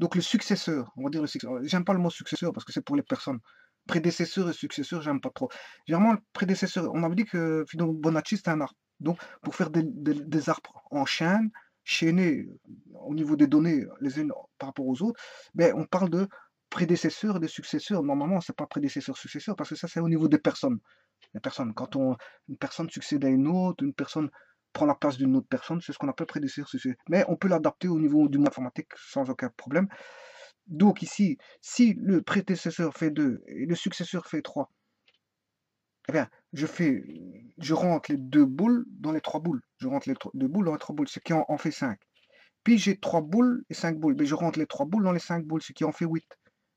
Donc le successeur, on va dire le successeur. J'aime pas le mot successeur parce que c'est pour les personnes. Prédécesseur et successeur, j'aime pas trop. Généralement, le prédécesseur, on avait dit que Fibonacci, c'était un arbre. Donc, pour faire des, arbres en chaîne, chaînés au niveau des données les unes par rapport aux autres, ben, on parle de prédécesseur et de successeur. Normalement, c'est pas prédécesseur-successeur parce que ça, c'est au niveau des personnes. Les personnes. Quand une personne succède à une autre, une personne prend la place d'une autre personne, c'est ce qu'on appelle prédécesseur-successeur. Mais on peut l'adapter au niveau du monde informatique sans aucun problème. Donc ici, si le prédécesseur fait 2 et le successeur fait 3, eh bien, je fais, je rentre les deux boules dans les trois boules. Je rentre les deux boules dans les trois boules, ce qui en, fait 5. Puis j'ai trois boules et cinq boules. Mais je rentre les trois boules dans les cinq boules, ce qui en fait 8.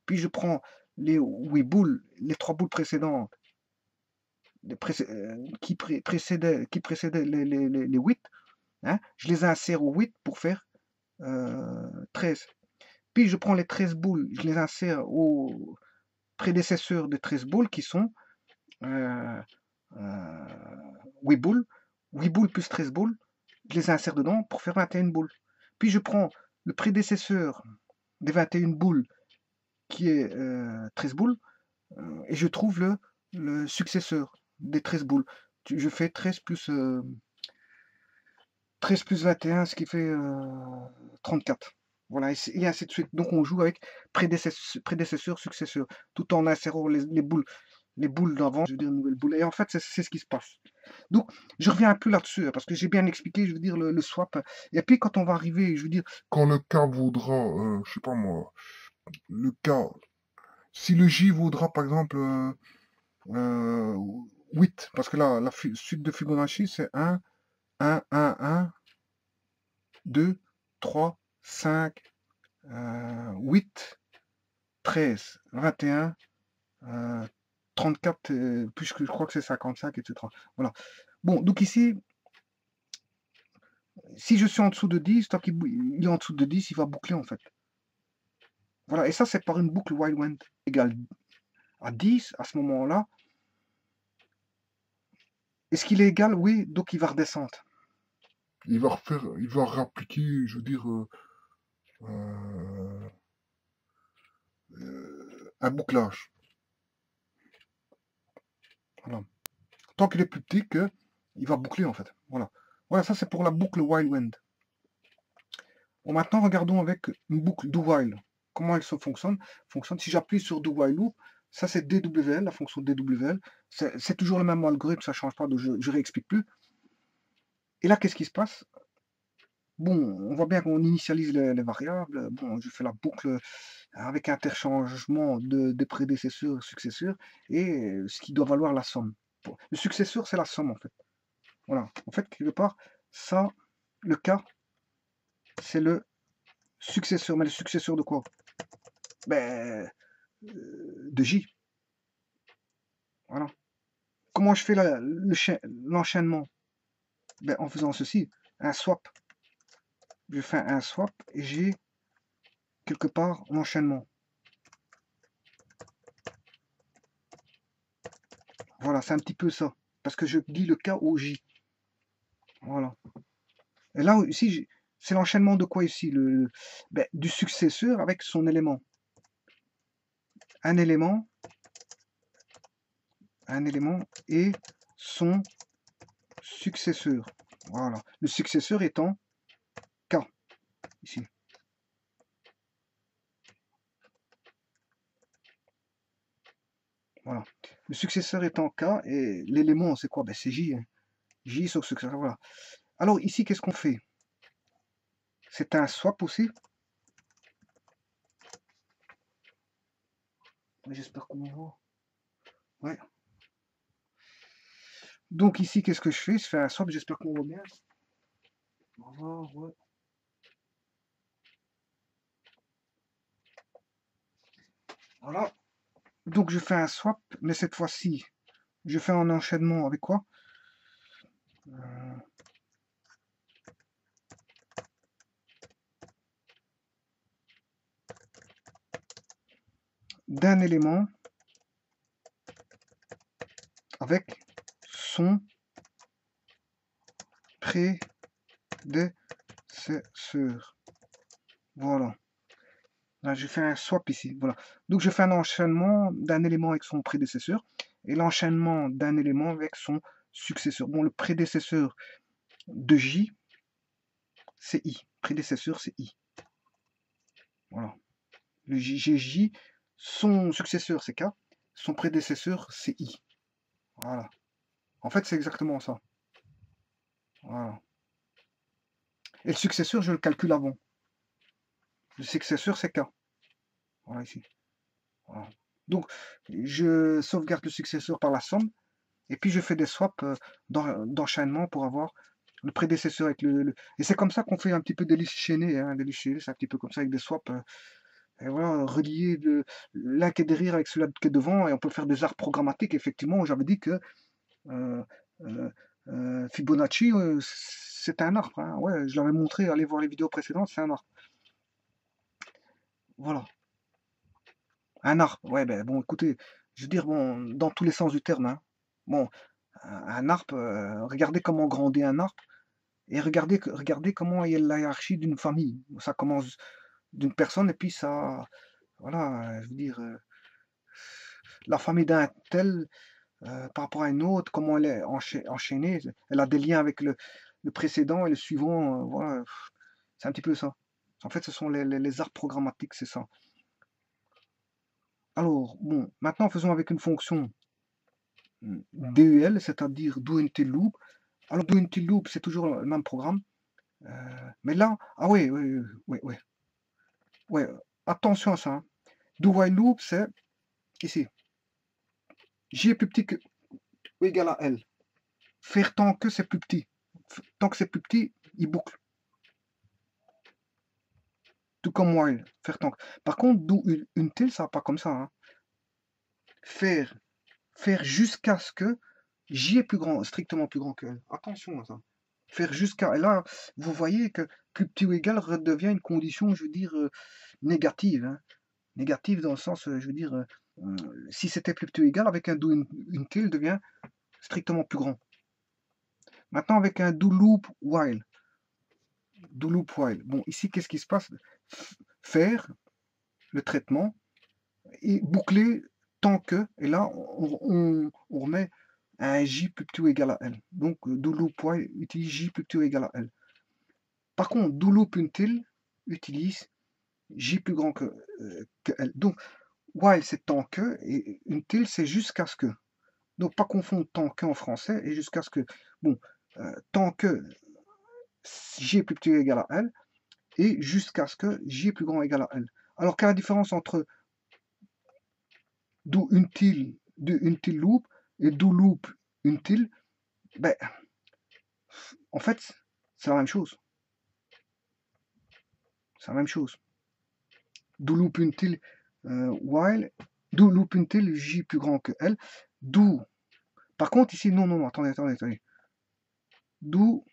Puis je prends les huit boules, les trois boules précédentes, euh, qui, précédaient les, les, les, 8, hein, je les insère au 8 pour faire 13. Euh, Puis je prends les 13 boules, je les insère au prédécesseur des 13 boules qui sont 8 euh, boules, 8 boules plus 13 boules, je les insère dedans pour faire 21 boules. Puis je prends le prédécesseur des 21 boules qui est 13 boules et je trouve le successeur des 13 boules. Je fais 13 plus, 13 plus 21, ce qui fait 34. Voilà, et ainsi de suite. Donc on joue avec prédécesseur, successeur, tout en insérant les, boules, les boules d'avant, je veux dire une nouvelle boule. Et en fait, c'est ce qui se passe. Donc, je reviens un peu là-dessus, hein, parce que j'ai bien expliqué, je veux dire, le, swap. Et puis, quand on va arriver, je veux dire... Quand le cas voudra, euh, je sais pas moi, le cas, si le J voudra, par exemple, euh, 8, parce que là, la suite de Fibonacci, c'est 1, 1, 1, 1, 2, 3, 5, 8, 13, 21, 34, euh, puisque je crois que c'est 55, etc. Voilà. Bon, donc ici, si je suis en dessous de 10, tant qu'il est en dessous de 10, il va boucler en fait. Voilà, et ça c'est par une boucle Wildwind égale à 10 à ce moment-là. Est-ce qu'il est égal? Oui, donc il va redescendre. Il va refaire, il va réappliquer, je veux dire, euh, euh, un bouclage. Voilà. Tant qu'il est plus petit que il va boucler en fait. Voilà. Voilà, ça c'est pour la boucle while wind. Bon, maintenant regardons avec une boucle do while. Comment elle se fonctionne? Fonctionne si j'appuie sur do while loop, ça c'est DWL, la fonction DWL. C'est toujours le même algorithme, ça ne change pas, donc je ne réexplique plus. Et là, qu'est-ce qui se passe? Bon, on voit bien qu'on initialise les, variables. Bon, je fais la boucle avec interchangement de, des prédécesseurs, successeurs, et ce qui doit valoir la somme. Le successeur, c'est la somme, en fait. Voilà. En fait, quelque part, ça, le cas, c'est le successeur. Mais le successeur de quoi? Ben, de J. Voilà. Comment je fais l'enchaînement? Ben, En faisant ceci, un swap. Je fais un swap et j'ai quelque part l'enchaînement. Voilà, c'est un petit peu ça. Parce que je dis le cas au J. Voilà. Et là, ici, c'est l'enchaînement de quoi ici? Le, ben, Du successeur avec son élément. Un élément, un élément et son successeur. Voilà. Le successeur étant K, ici. Voilà. Le successeur en K et l'élément, c'est quoi? Ben, C'est J. Hein. J sur successeur. Voilà. Alors ici, qu'est-ce qu'on fait? C'est un swap aussi? J'espère qu'on voit. Ouais. Donc ici, qu'est-ce que je fais? Je fais un swap, j'espère qu'on voit bien. Voir, ouais. Voilà. Donc je fais un swap, mais cette fois-ci, je fais un enchaînement avec quoi? Euh, d'un élément avec son prédécesseur. Voilà. Là, je fais un swap ici. Voilà. Donc, je fais un enchaînement d'un élément avec son prédécesseur et l'enchaînement d'un élément avec son successeur. Bon, le prédécesseur de J, c'est I. Prédécesseur, c'est I. Voilà. Le J, son successeur, c'est K. Son prédécesseur, c'est I. Voilà. En fait, c'est exactement ça. Voilà. Et le successeur, je le calcule avant. Le successeur, c'est K. Voilà ici. Donc, je sauvegarde le successeur par la somme. Et puis, je fais des swaps euh, d'enchaînement pour avoir le prédécesseur avec le... Et c'est comme ça qu'on fait un petit peu des listes chaînées. Hein, des listes c'est un petit peu comme ça avec des swaps. Euh, et voilà, relier l'un qui est derrière avec celui qui est devant. Et on peut faire des arts programmatiques. Effectivement, j'avais dit que euh, Fibonacci, c'est un arbre. Hein. Ouais, je l'avais montré, allez voir les vidéos précédentes, c'est un arbre. Voilà. Un arbre, ouais, ben bon, écoutez, je veux dire, bon, dans tous les sens du terme, hein. Bon, un arbre, euh, regardez comment grandit un arbre, et regardez, regardez comment il y a la hiérarchie d'une famille. Ça commence d'une personne, et puis ça, voilà, je veux dire, euh, la famille d'un tel, euh, par rapport à une autre, comment elle est enchaînée, elle a des liens avec le, précédent et le suivant, voilà, c'est un petit peu ça. En fait, ce sont les, arts programmatiques, c'est ça. Alors, bon, maintenant faisons avec une fonction hmm, DEL, c'est-à-dire do loop. Alors, do until loop, c'est toujours le même programme. Euh, mais là, ah oui, oui, oui, oui. Ouais, attention à ça. Hein. Do while loop, c'est ici. J est plus petit que ou égal à L. Faire tant que c'est plus petit. Tant que c'est plus petit, il boucle tout comme while, faire tant Par contre, d'où une, telle, ça va pas comme ça. Hein. Faire, faire jusqu'à ce que J est plus grand, strictement plus grand que L. Attention à ça. Faire jusqu'à. Et là, vous voyez que plus petit ou égal redevient une condition, je veux dire, euh, négative. Hein. Négative dans le sens, euh, je veux dire, euh, si c'était plus petit ou égal, avec un do une, une devient strictement plus grand. Maintenant, avec un do loop while. Do loop while. Bon, ici, qu'est-ce qui se passe? Faire le traitement et boucler tant que, et là, on, remet un j plus petit ou égal à l. Donc, do point utilise j plus petit ou égal à l. Par contre, do loop until utilise j plus grand que, euh, l. Donc, while c'est tant que, et until c'est jusqu'à ce que. Donc, pas confondre tant que en français et jusqu'à ce que. Bon, euh, tant que j plus petit ou égal à l, et jusqu'à ce que j plus grand ou égal à l. Alors quelle est la différence entre do until, do until loop et do loop until ben, En fait, c'est la même chose. C'est la même chose. Do loop until euh, while, do loop until j plus grand que l, do. Par contre, ici, non, non, non, attendez, attendez, attendez. Do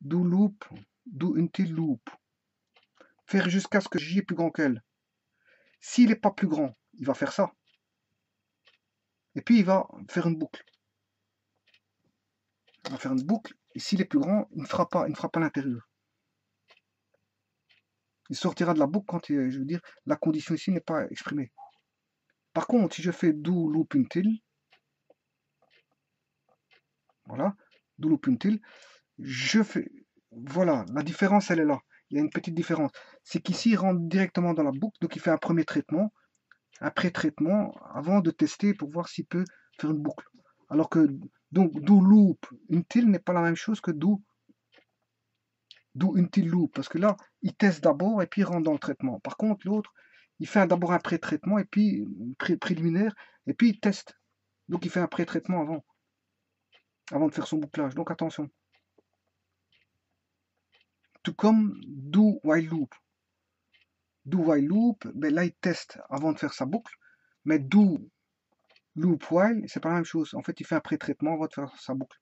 do loop, do until loop. Faire jusqu'à ce que J est plus grand qu'elle. S'il n'est pas plus grand, il va faire ça. Et puis il va faire une boucle. Il va faire une boucle. Et s'il est plus grand, il ne fera pas, l'intérieur. Il sortira de la boucle quand, je veux dire, la condition ici n'est pas exprimée. Par contre, si je fais do loop until, voilà, do loop until, je fais. Voilà, la différence, elle est là. Il y a une petite différence. C'est qu'ici, il rentre directement dans la boucle, donc il fait un premier traitement, un pré-traitement, avant de tester pour voir s'il peut faire une boucle. Alors que, donc, do loop until n'est pas la même chose que do, do until loop, parce que là, il teste d'abord et puis il rentre dans le traitement. Par contre, l'autre, il fait d'abord un pré-traitement et puis pré préliminaire, et puis il teste. Donc il fait un pré-traitement avant, avant de faire son bouclage. Donc attention. Tout comme do while loop. Do while loop, ben là il teste avant de faire sa boucle, mais do loop while, c'est pas la même chose. En fait, il fait un pré-traitement avant de faire sa boucle.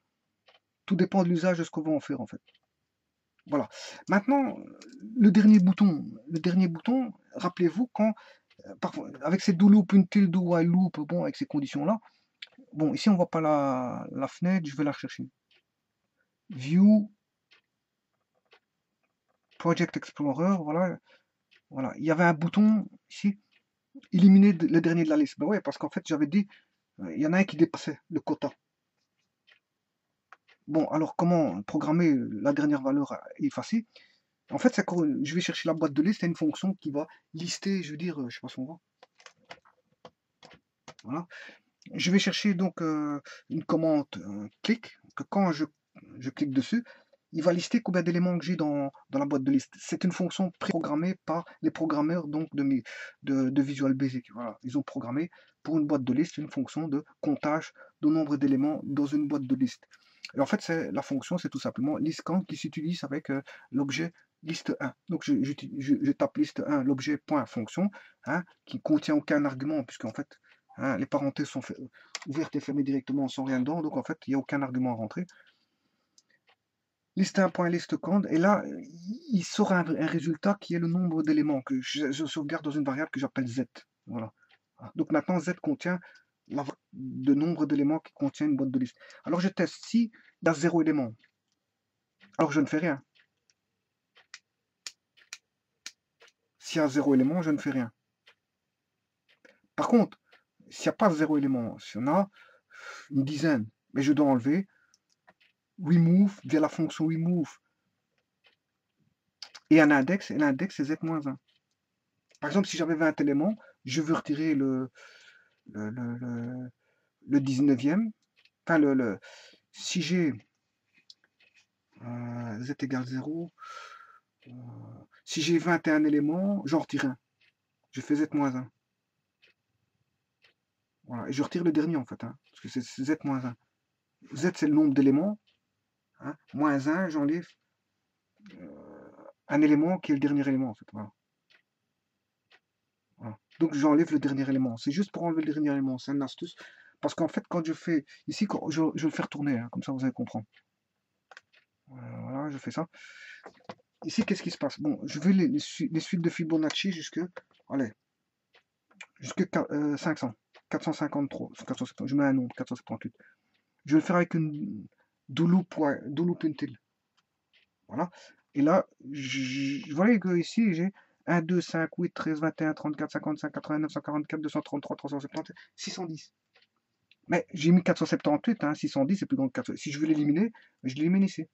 Tout dépend de l'usage de ce qu'on va en faire en fait. Voilà. Maintenant, le dernier bouton, le dernier bouton, rappelez-vous quand, euh, avec ces do loop, une tilde, do while loop, bon, avec ces conditions-là, bon, ici on voit pas la, la fenêtre, je vais la rechercher. View, Project Explorer, voilà, voilà. Il y avait un bouton ici, éliminer le dernier de la liste. Ben ouais, parce qu'en fait, j'avais dit, euh, il y en a un qui dépassait le quota. Bon, alors comment programmer la dernière valeur à effacer? En fait, c'est je vais chercher la boîte de liste, a une fonction qui va lister, je veux dire, je sais pas si on voit. Voilà. Je vais chercher donc euh, une commande clic, que quand je, clique dessus, il va lister combien d'éléments que j'ai dans, la boîte de liste. C'est une fonction préprogrammée par les programmeurs donc de, Visual Basic. Voilà. Ils ont programmé pour une boîte de liste une fonction de comptage de nombre d'éléments dans une boîte de liste. Et en fait, c'est la fonction, c'est tout simplement listCount qui s'utilise avec euh, l'objet liste 1. Donc je, je, tape liste 1, l'objet point fonction, hein, qui contient aucun argument, puisque en fait, hein, les parenthèses sont ouvertes et fermées directement sans rien dedans, donc en fait, il n'y a aucun argument à rentrer. Liste 1.listCount, et là, il sort un, résultat qui est le nombre d'éléments que je, sauvegarde dans une variable que j'appelle z. Voilà. Donc maintenant, z contient de nombre d'éléments qui contiennent une boîte de liste. Alors je teste si il y a zéro élément. Alors je ne fais rien. S'il y a zéro élément, je ne fais rien. Par contre, s'il n'y a pas zéro élément, s'il y en a une dizaine, mais je dois enlever remove via la fonction remove et un index, et l'index c'est z-1. Par exemple, si j'avais 20 éléments, je veux retirer le, le, le, le 19e, enfin si j'ai euh, z égale 0, euh, si j'ai 21 éléments, j'en retire un. Je fais z moins 1. Voilà, et je retire le dernier en fait, hein, parce que c'est z moins 1. Z c'est le nombre d'éléments, hein, moins 1, j'enlève euh, un élément qui est le dernier élément en fait. Voilà. Donc j'enlève le dernier élément. C'est juste pour enlever le dernier élément. C'est une astuce. Parce qu'en fait, quand je fais ici, je, vais le faire tourner, hein, comme ça vous allez comprendre. Voilà, je fais ça. Ici, qu'est-ce qui se passe? Bon, je vais les, suites de Fibonacci jusque, allez, jusque 500, 453, je mets un nombre, 478. Je vais le faire avec une do loop, until. Voilà. Et là, vous voyez que ici, j'ai 1, 2, 5, 8, 13, 21, 34, 55, 89, 144, 233, 370, 610. Mais j'ai mis 478, hein, 610 c'est plus grand que 400. Si je veux l'éliminer, je l'élimine ici.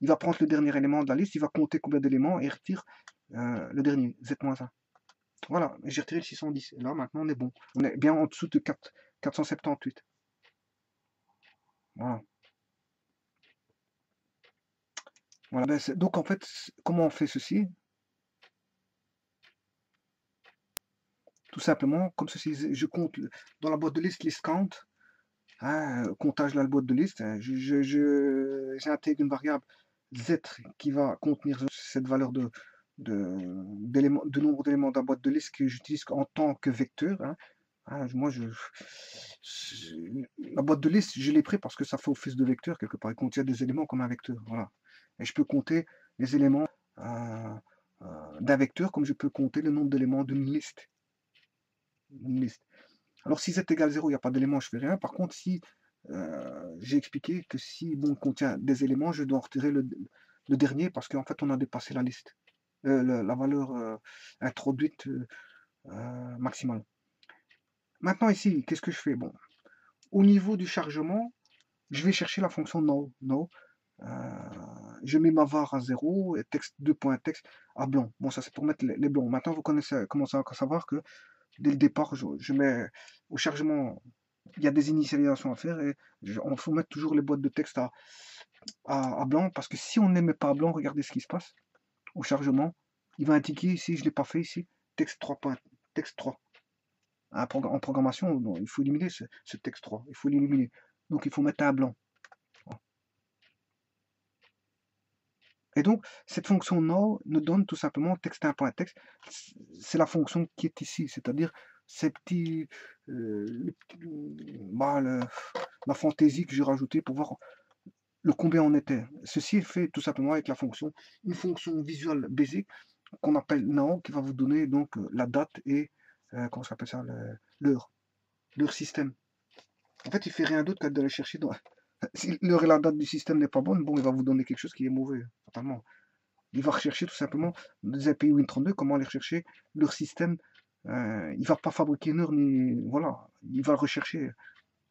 Il va prendre le dernier élément de la liste, il va compter combien d'éléments et retire euh, le dernier, Z-1. Voilà, j'ai retiré le 610. Et là, maintenant, on est bon. On est bien en dessous de 4, 478. Voilà. Donc en fait, comment on fait ceci? Tout simplement, comme ceci, je compte dans la boîte de liste, list count, hein, comptage de la boîte de liste, hein, j'intègre une variable z qui va contenir cette valeur de, de, nombre d'éléments de la boîte de liste que j'utilise en tant que vecteur. Hein. moi, je, la boîte de liste, je l'ai pris parce que ça fait office de vecteur quelque part. Il contient des éléments comme un vecteur. Voilà. Et je peux compter les éléments euh, euh, d'un vecteur comme je peux compter le nombre d'éléments d'une liste. Alors si z égale 0, il n'y a pas d'élément, je fais rien. Par contre, si euh, j'ai expliqué que si bon contient des éléments, je dois retirer le, dernier parce qu'en fait on a dépassé la liste, la, valeur introduite maximale. Maintenant ici, qu'est-ce que je fais? Bon, au niveau du chargement, je vais chercher la fonction no. Je mets ma var à 0 et texte 2.texte à blanc. Bon, ça c'est pour mettre les, blancs. Maintenant, vous connaissez, commencez à savoir que dès le départ, je, mets au chargement, il y a des initialisations à faire et il faut mettre toujours les boîtes de texte à, à, blanc parce que si on ne pas à blanc, regardez ce qui se passe au chargement. Il va indiquer ici, je ne l'ai pas fait ici, texte 3. Texte 3. en programmation, il faut éliminer ce, texte 3. Il faut l'éliminer. Donc il faut mettre un blanc. Et donc, cette fonction now nous donne tout simplement texte texte. C'est la fonction qui est ici, c'est-à-dire ces petits, euh, bah, la fantaisie que j'ai rajoutée pour voir le combien on était. Ceci est fait tout simplement avec la fonction, une fonction visuelle basique qu'on appelle now, qui va vous donner donc euh, la date et, euh, comment s'appelle ça, l'heure, l'heure système. En fait, il fait rien d'autre qu'à d'aller chercher dans... Si l'heure et la date du système n'est pas bonne, bon, il va vous donner quelque chose qui est mauvais, totalement. Il va rechercher tout simplement des API Win32, comment aller rechercher leur système. Euh, il va pas fabriquer une heure, ni... Voilà, il va rechercher.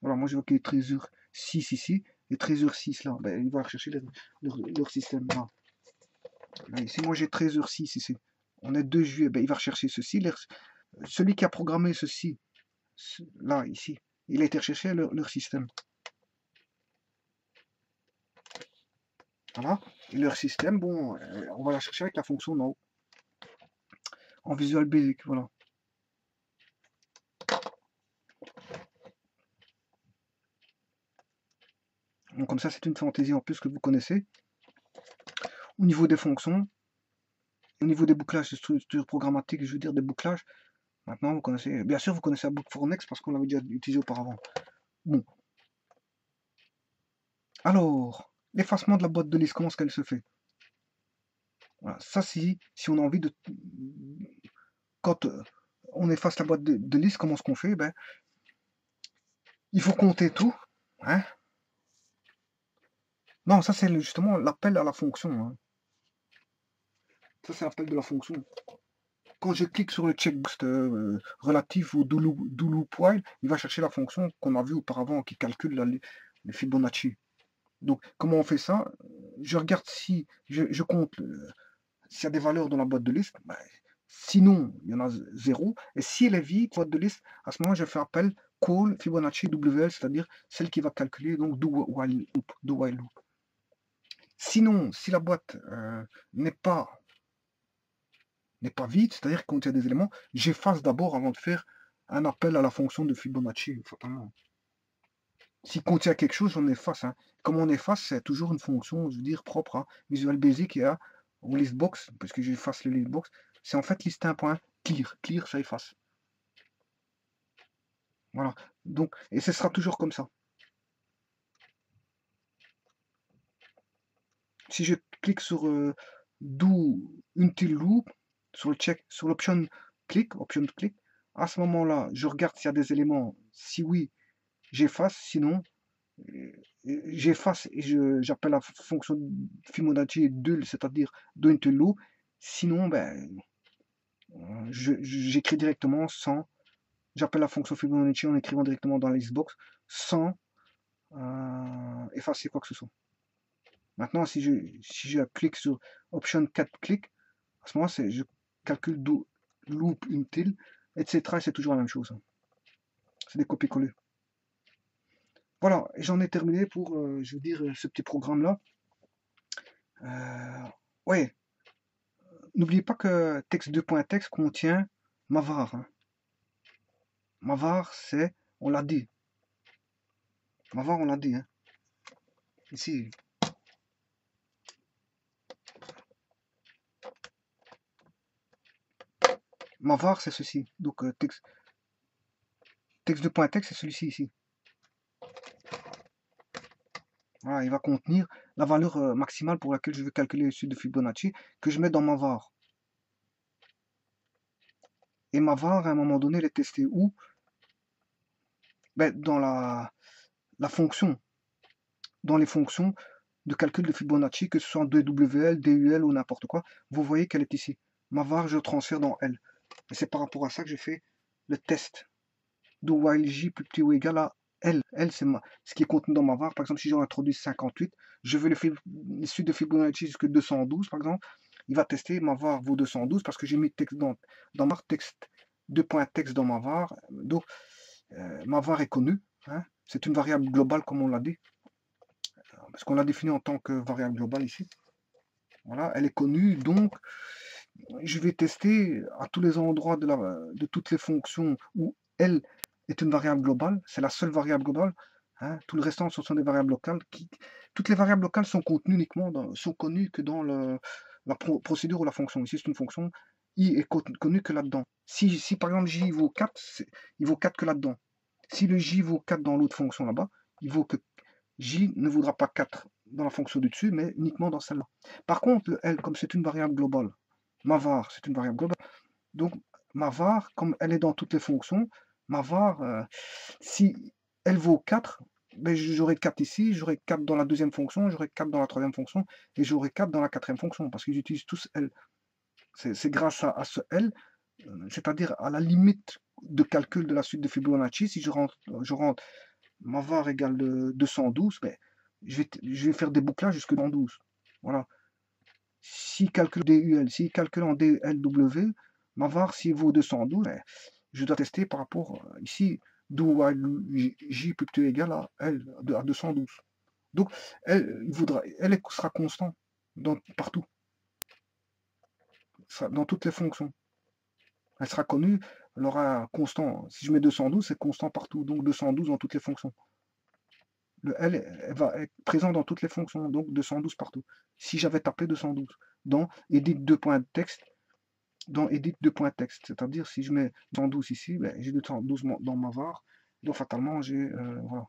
Voilà, moi je vois qu'il est 13h6 ici, et 13h6 là. Ben, il va rechercher leur, système là. ici, moi j'ai 13h6 ici. On est 2 juillet, ben, il va rechercher ceci. celui qui a programmé ceci, là, ici, il a été recherché leur système. Voilà. Et leur système, bon, euh, on va la chercher avec la fonction now. En Visual Basic, voilà. Donc comme ça, c'est une fantaisie en plus que vous connaissez. Au niveau des fonctions, au niveau des bouclages de structures programmatiques, je veux dire des bouclages, maintenant vous connaissez, bien sûr vous connaissez la boucle for next parce qu'on l'avait déjà utilisé auparavant. Bon. Alors, l'effacement de la boîte de liste, comment est-ce qu'elle se fait? Voilà. Ça, si, si on a envie de... Quand euh, on efface la boîte de, liste, comment est-ce qu'on fait? Ben, Il faut compter tout. Hein? Non, ça c'est justement l'appel à la fonction. Hein. Ça c'est l'appel de la fonction. Quand je clique sur le checkbox euh, relatif au do loop, il va chercher la fonction qu'on a vue auparavant qui calcule la, les Fibonacci. Donc, comment on fait ça? Je regarde si je, compte s'il y a des valeurs dans la boîte de liste. Ben, sinon, il y en a zéro. Et si elle est vide, boîte de liste, à ce moment, je fais appel call Fibonacci WL, c'est-à-dire celle qui va calculer donc do while loop. Sinon, si la boîte euh, n'est pas n'est pas vide, c'est-à-dire qu'il contient des éléments, j'efface d'abord avant de faire un appel à la fonction de Fibonacci. S'il contient quelque chose, on efface. Hein. Comme on efface, c'est toujours une fonction, je veux dire, propre à Visual Basic et à listbox, parce que j'efface le listbox. C'est en fait liste point clear. Clear, ça efface. Voilà. Donc, et ce sera toujours comme ça. Si je clique sur euh, do until loop, sur le check, sur l'option click, option click, à ce moment-là, je regarde s'il y a des éléments. Si oui, j'efface, sinon euh, j'efface et j'appelle la fonction Fibonacci dull, c'est-à-dire do until loop. Sinon, ben, euh, j'écris directement sans, j'appelle la fonction Fibonacci en écrivant directement dans la listbox sans effacer quoi que ce soit. Maintenant, si je, clique sur Option 4 clic, à ce moment, je calcule do loop until, etc. c'est toujours la même chose. C'est des copier-coller. Voilà, j'en ai terminé pour, euh, je veux dire, ce petit programme-là. Euh, ouais, n'oubliez pas que texte 2.text contient Mavar. Hein. Mavar, c'est, on l'a dit. Mavar, on l'a dit. Hein. Ici, Mavar, c'est ceci. Donc, euh, texte, texte, c'est celui-ci ici. Il va contenir la valeur euh, maximale pour laquelle je veux calculer le suite de Fibonacci que je mets dans ma var. Et ma var, à un moment donné, elle est testée où? Ben, Dans la, la fonction. Dans les fonctions de calcul de Fibonacci, que ce soit en DWL, DUL ou n'importe quoi. Vous voyez qu'elle est ici. Ma var, je transfère dans L. Et c'est par rapport à ça que j'ai fait le test de while plus petit ou égal à L. L, c'est ce qui est contenu dans ma var. Par exemple, si j'ai introduit 58, je veux le, suite de Fibonacci jusqu'à 212, par exemple. Il va tester ma var vaut 212 parce que j'ai mis texte dans, dans ma texte, deux points texte dans ma var. Donc, euh, ma var est connue. Hein. C'est une variable globale, comme on l'a dit. Parce qu'on l'a définie en tant que variable globale ici. Voilà, elle est connue. Donc, je vais tester à tous les endroits de, de toutes les fonctions où L est une variable globale, c'est la seule variable globale. Hein. Tout le restant, ce sont des variables locales. Toutes les variables locales sont contenues uniquement, sont connues que dans la procédure ou la fonction. Ici, c'est une fonction, i est connu que là-dedans. Si, par exemple j vaut 4, il vaut 4 que là-dedans. Si le j vaut 4 dans l'autre fonction là-bas, il vaut que j ne voudra pas 4 dans la fonction du dessus, mais uniquement dans celle-là. Par contre, le comme c'est une variable globale, ma var, c'est une variable globale, donc ma var, comme elle est dans toutes les fonctions, ma var, euh, si elle vaut 4, ben, j'aurai 4 ici, j'aurai 4 dans la deuxième fonction, j'aurai 4 dans la troisième fonction, et j'aurai 4 dans la quatrième fonction, parce qu'ils utilisent tous L. C'est grâce à, ce L, euh, c'est-à-dire à la limite de calcul de la suite de Fibonacci, si je rentre, ma var égale de 212, ben, je, vais, je vais faire des bouclages jusque dans 12. Voilà. Si calcule DUL, si calcule en DLW, ma var s'il vaut 212, ben, je dois tester par rapport euh, ici, d'où j plus égal à L, à 212. Donc, elle, il voudra, elle sera constante partout. Dans toutes les fonctions. Elle sera connue, elle aura constant. Si je mets 212, c'est constant partout. Donc 212 dans toutes les fonctions. Le L va être présent dans toutes les fonctions, donc 212 partout. Si j'avais tapé 212 dans edit 2.texte, dans edit 2.texte, c'est-à-dire si je mets 212 ici, ben, j'ai 212 dans ma var, donc fatalement j'ai euh, voilà.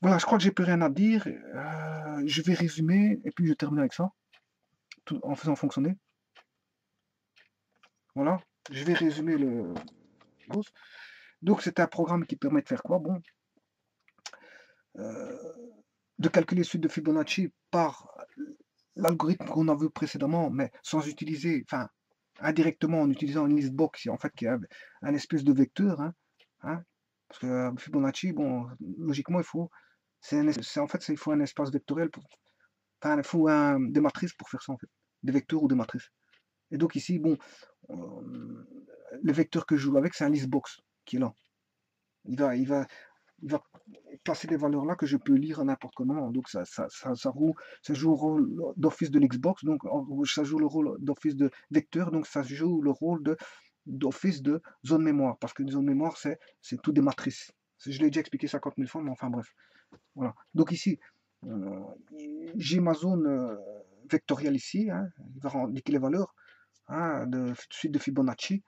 Voilà, je crois que j'ai plus rien à dire. Euh, je vais résumer et puis je termine avec ça, en faisant fonctionner. Voilà, je vais résumer le. Donc c'est un programme qui permet de faire quoi? Bon, euh, de calculer suite de Fibonacci par l'algorithme qu'on a vu précédemment, mais sans utiliser, enfin, indirectement en utilisant une liste box, en fait, qui est un, espèce de vecteur, hein, hein, parce que euh, Fibonacci, bon, logiquement, il faut, c'est en fait, il faut un espace vectoriel, enfin, il faut un, des matrices pour faire ça, en fait, des vecteurs ou des matrices. Et donc ici, bon, euh, le vecteur que je joue avec, c'est un list box qui est là. Il va, il va, il va passer des valeurs là que je peux lire n'importe comment. Donc ça, ça, ça, ça, joue le rôle d'office de l'Xbox, donc ça joue le rôle d'office de vecteur, donc ça joue le rôle d'office de zone mémoire, parce que zone mémoire, c'est tout des matrices. Je l'ai déjà expliqué 50 000 fois, mais enfin bref. Voilà. Donc ici, euh, j'ai ma zone euh, vectorielle ici, hein, il va indiquer les valeurs hein, de suite de Fibonacci,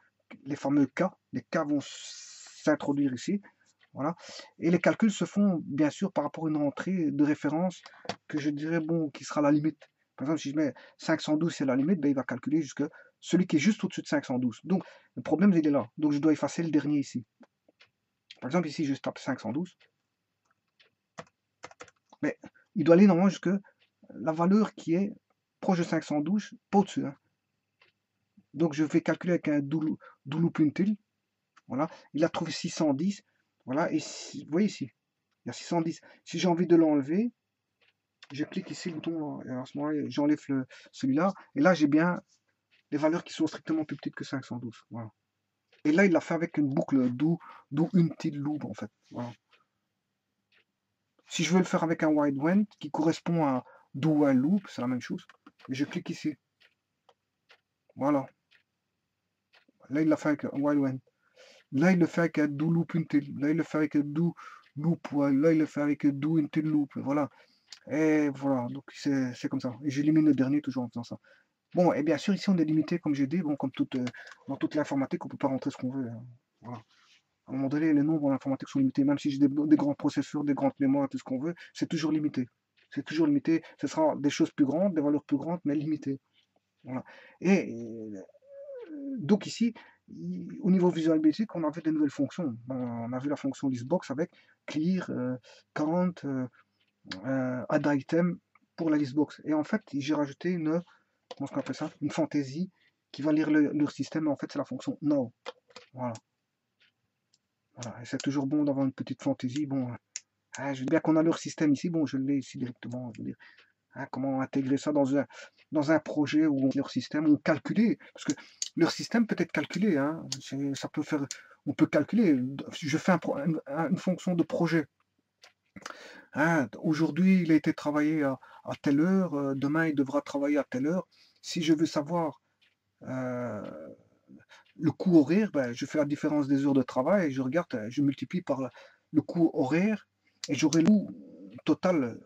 les fameux K, les K vont s'introduire ici, Et les calculs se font bien sûr par rapport à une entrée de référence que je dirais, bon, qui sera la limite. Par exemple, si je mets 512, c'est la limite, ben, il va calculer jusque celui qui est juste au-dessus de 512. Donc, le problème, il est là. Donc, je dois effacer le dernier ici. Par exemple, ici, je tape 512. Mais il doit aller normalement jusque la valeur qui est proche de 512, pas au-dessus. Hein. Donc, je vais calculer avec un do, loop until. Voilà. Il a trouvé 610. Voilà, et vous voyez ici, il y a 610. Si j'ai envie de l'enlever, je clique ici le bouton, à ce moment-là, j'enlève celui-là, et là j'ai bien les valeurs qui sont strictement plus petites que 512. Voilà. Et là, il l'a fait avec une boucle d'où une petite loop, en fait. Si je veux le faire avec un wide went qui correspond à do un loop, c'est la même chose. Et je clique ici. Voilà. Là, il l'a fait avec un wide went. Là, il le fait avec un do loop until. Là, il le fait avec. Là, il le fait avec un do until loop. Voilà. Et voilà. Donc, c'est comme ça. Et j'élimine le dernier toujours en faisant ça. Bon, et bien sûr, ici, on est limité, comme j'ai dit. Bon, comme toute, euh, dans toute l'informatique, on ne peut pas rentrer ce qu'on veut. Hein. Voilà. À un moment donné, les nombres en informatique sont limités. Même si j'ai des, grands processeurs, des grandes mémoires, tout ce qu'on veut, c'est toujours limité. C'est toujours limité. Ce sera des choses plus grandes, des valeurs plus grandes, mais limitées. Voilà. Et euh, donc ici, au niveau Visual Basic, on avait des nouvelles fonctions. On a vu la fonction listbox avec clear, euh, count, euh, euh, add item pour la listbox. Et en fait, j'ai rajouté une, fantaisie qui va lire leur système. En fait, c'est la fonction now. Voilà. C'est toujours bon d'avoir une petite fantaisie. Bon, hein, je veux bien qu'on a leur système ici. Bon, je l'ai ici directement. Hein, comment intégrer ça dans un, dans un projet où leur système, ou calculer, parce que leur système peut être calculé, hein, ça peut faire, on peut calculer, je fais une fonction de projet. Hein, aujourd'hui, il a été travaillé à, telle heure, euh, demain, il devra travailler à telle heure. Si je veux savoir, euh, le coût horaire, ben, je fais la différence des heures de travail je regarde, je multiplie par le coût horaire et j'aurai le total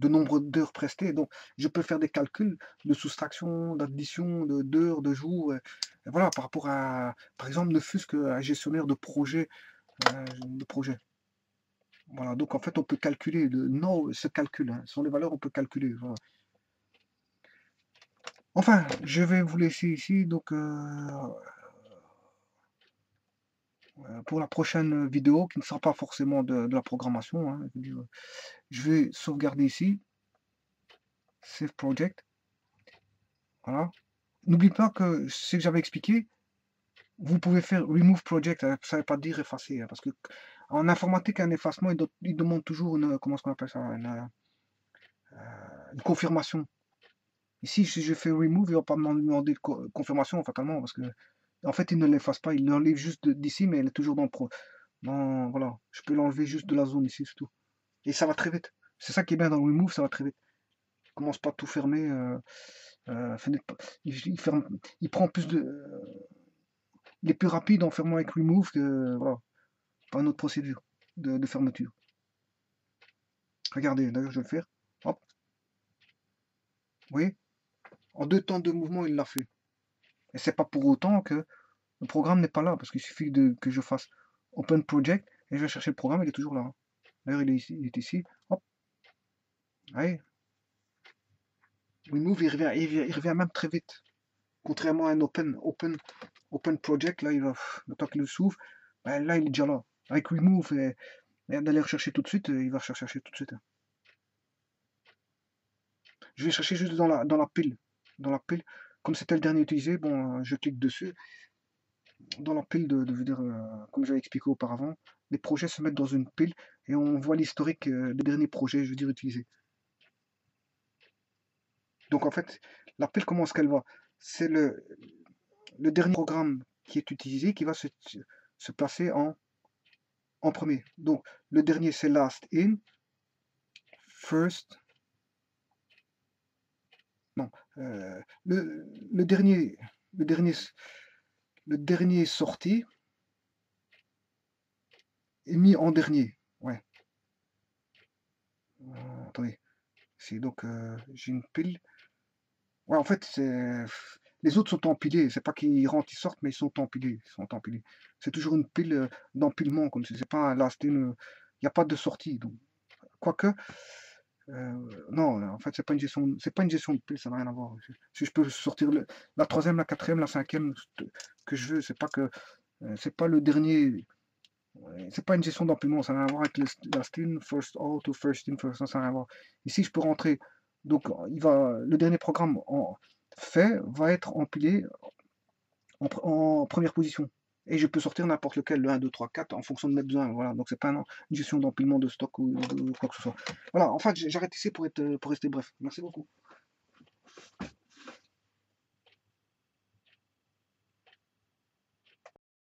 de nombre d'heures prestées. Donc, je peux faire des calculs de soustraction, d'addition, d'heures, de, jours. voilà, par rapport à, par exemple, ne fût-ce qu'un gestionnaire de projet, euh, de projet. Voilà, donc en fait, on peut calculer. Le, non, ce calcul, hein, sont les valeurs, on peut calculer. Enfin, je vais vous laisser ici. Donc, euh, pour la prochaine vidéo, qui ne sera pas forcément de, la programmation, hein, je vais sauvegarder ici. Save Project. Voilà. N'oublie pas que ce que j'avais expliqué, vous pouvez faire Remove Project, hein, ça ne veut pas dire effacer, hein, parce que en informatique, un effacement, il, demande toujours une, comment qu'on appelle ça, une, euh, confirmation. Ici, si je fais remove, il ne va pas me demander de confirmation, fatalement, parce que en fait, il ne l'efface pas, il l'enlève juste d'ici, mais elle est toujours dans le pro. voilà, je peux l'enlever juste de la zone ici, c'est tout. Et ça va très vite. C'est ça qui est bien dans le remove, ça va très vite. Il commence pas à tout fermer. Euh, euh, il, ferme, il prend plus de. il est plus rapide en fermant avec remove que. Voilà par notre procédure de, fermeture. Regardez, d'ailleurs je vais le faire. Hop. Vous voyez En deux temps de mouvement, il l'a fait. Et c'est pas pour autant que le programme n'est pas là, parce qu'il suffit de, que je fasse Open Project et je vais chercher le programme, il est toujours là. D'ailleurs, il est ici. Il est ici. Hop. Voyez Remove, il revient, il revient, même très vite. Contrairement à un Open, open, open Project, là, il va, le temps qu'il le s'ouvre, ben, là, il est déjà là. Avec remove et, d'aller rechercher tout de suite, il va rechercher tout de suite. Je vais chercher juste dans la, dans la pile. Dans la pile. Comme c'était le dernier utilisé, bon, je clique dessus. Dans la pile de, de dire, euh, comme j'avais expliqué auparavant, les projets se mettent dans une pile et on voit l'historique euh, des derniers projets, je veux dire, utilisés. Donc en fait, la pile, comment est-ce qu'elle va? C'est le, le dernier programme qui est utilisé qui va se, se placer en en premier. Donc, le dernier, c'est last in. First. Non. Euh, le, dernier, le dernier, le dernier sorti est mis en dernier. Ouais. Euh, attendez. C'est donc euh, j'ai une pile. Ouais, en fait, les autres sont empilés. C'est pas qu'ils rentrent, ils sortent, mais ils sont empilés. Ils sont empilés. C'est toujours une pile d'empilement, comme si c'est pas un last Il n'y a pas de sortie. Donc, quoique, euh, non, en fait, c'est pas une gestion, c'est pas une gestion de pile, ça n'a rien à voir. Si je peux sortir la troisième, la quatrième, la cinquième que je veux, c'est pas que, euh, c'est pas le dernier. C'est pas une gestion d'empilement, ça n'a rien à voir avec le last in, first out ou first in, first ça n'a rien à voir. Ici, je peux rentrer. Donc, il va, le dernier programme en, fait va être empilé en, première position. Et je peux sortir n'importe lequel, le 1, 2, 3, 4, en fonction de mes besoins. Voilà, donc c'est pas une gestion d'empilement de stock ou, quoi que ce soit. Voilà, en fait, j'arrête ici pour, être, pour rester bref. Merci beaucoup.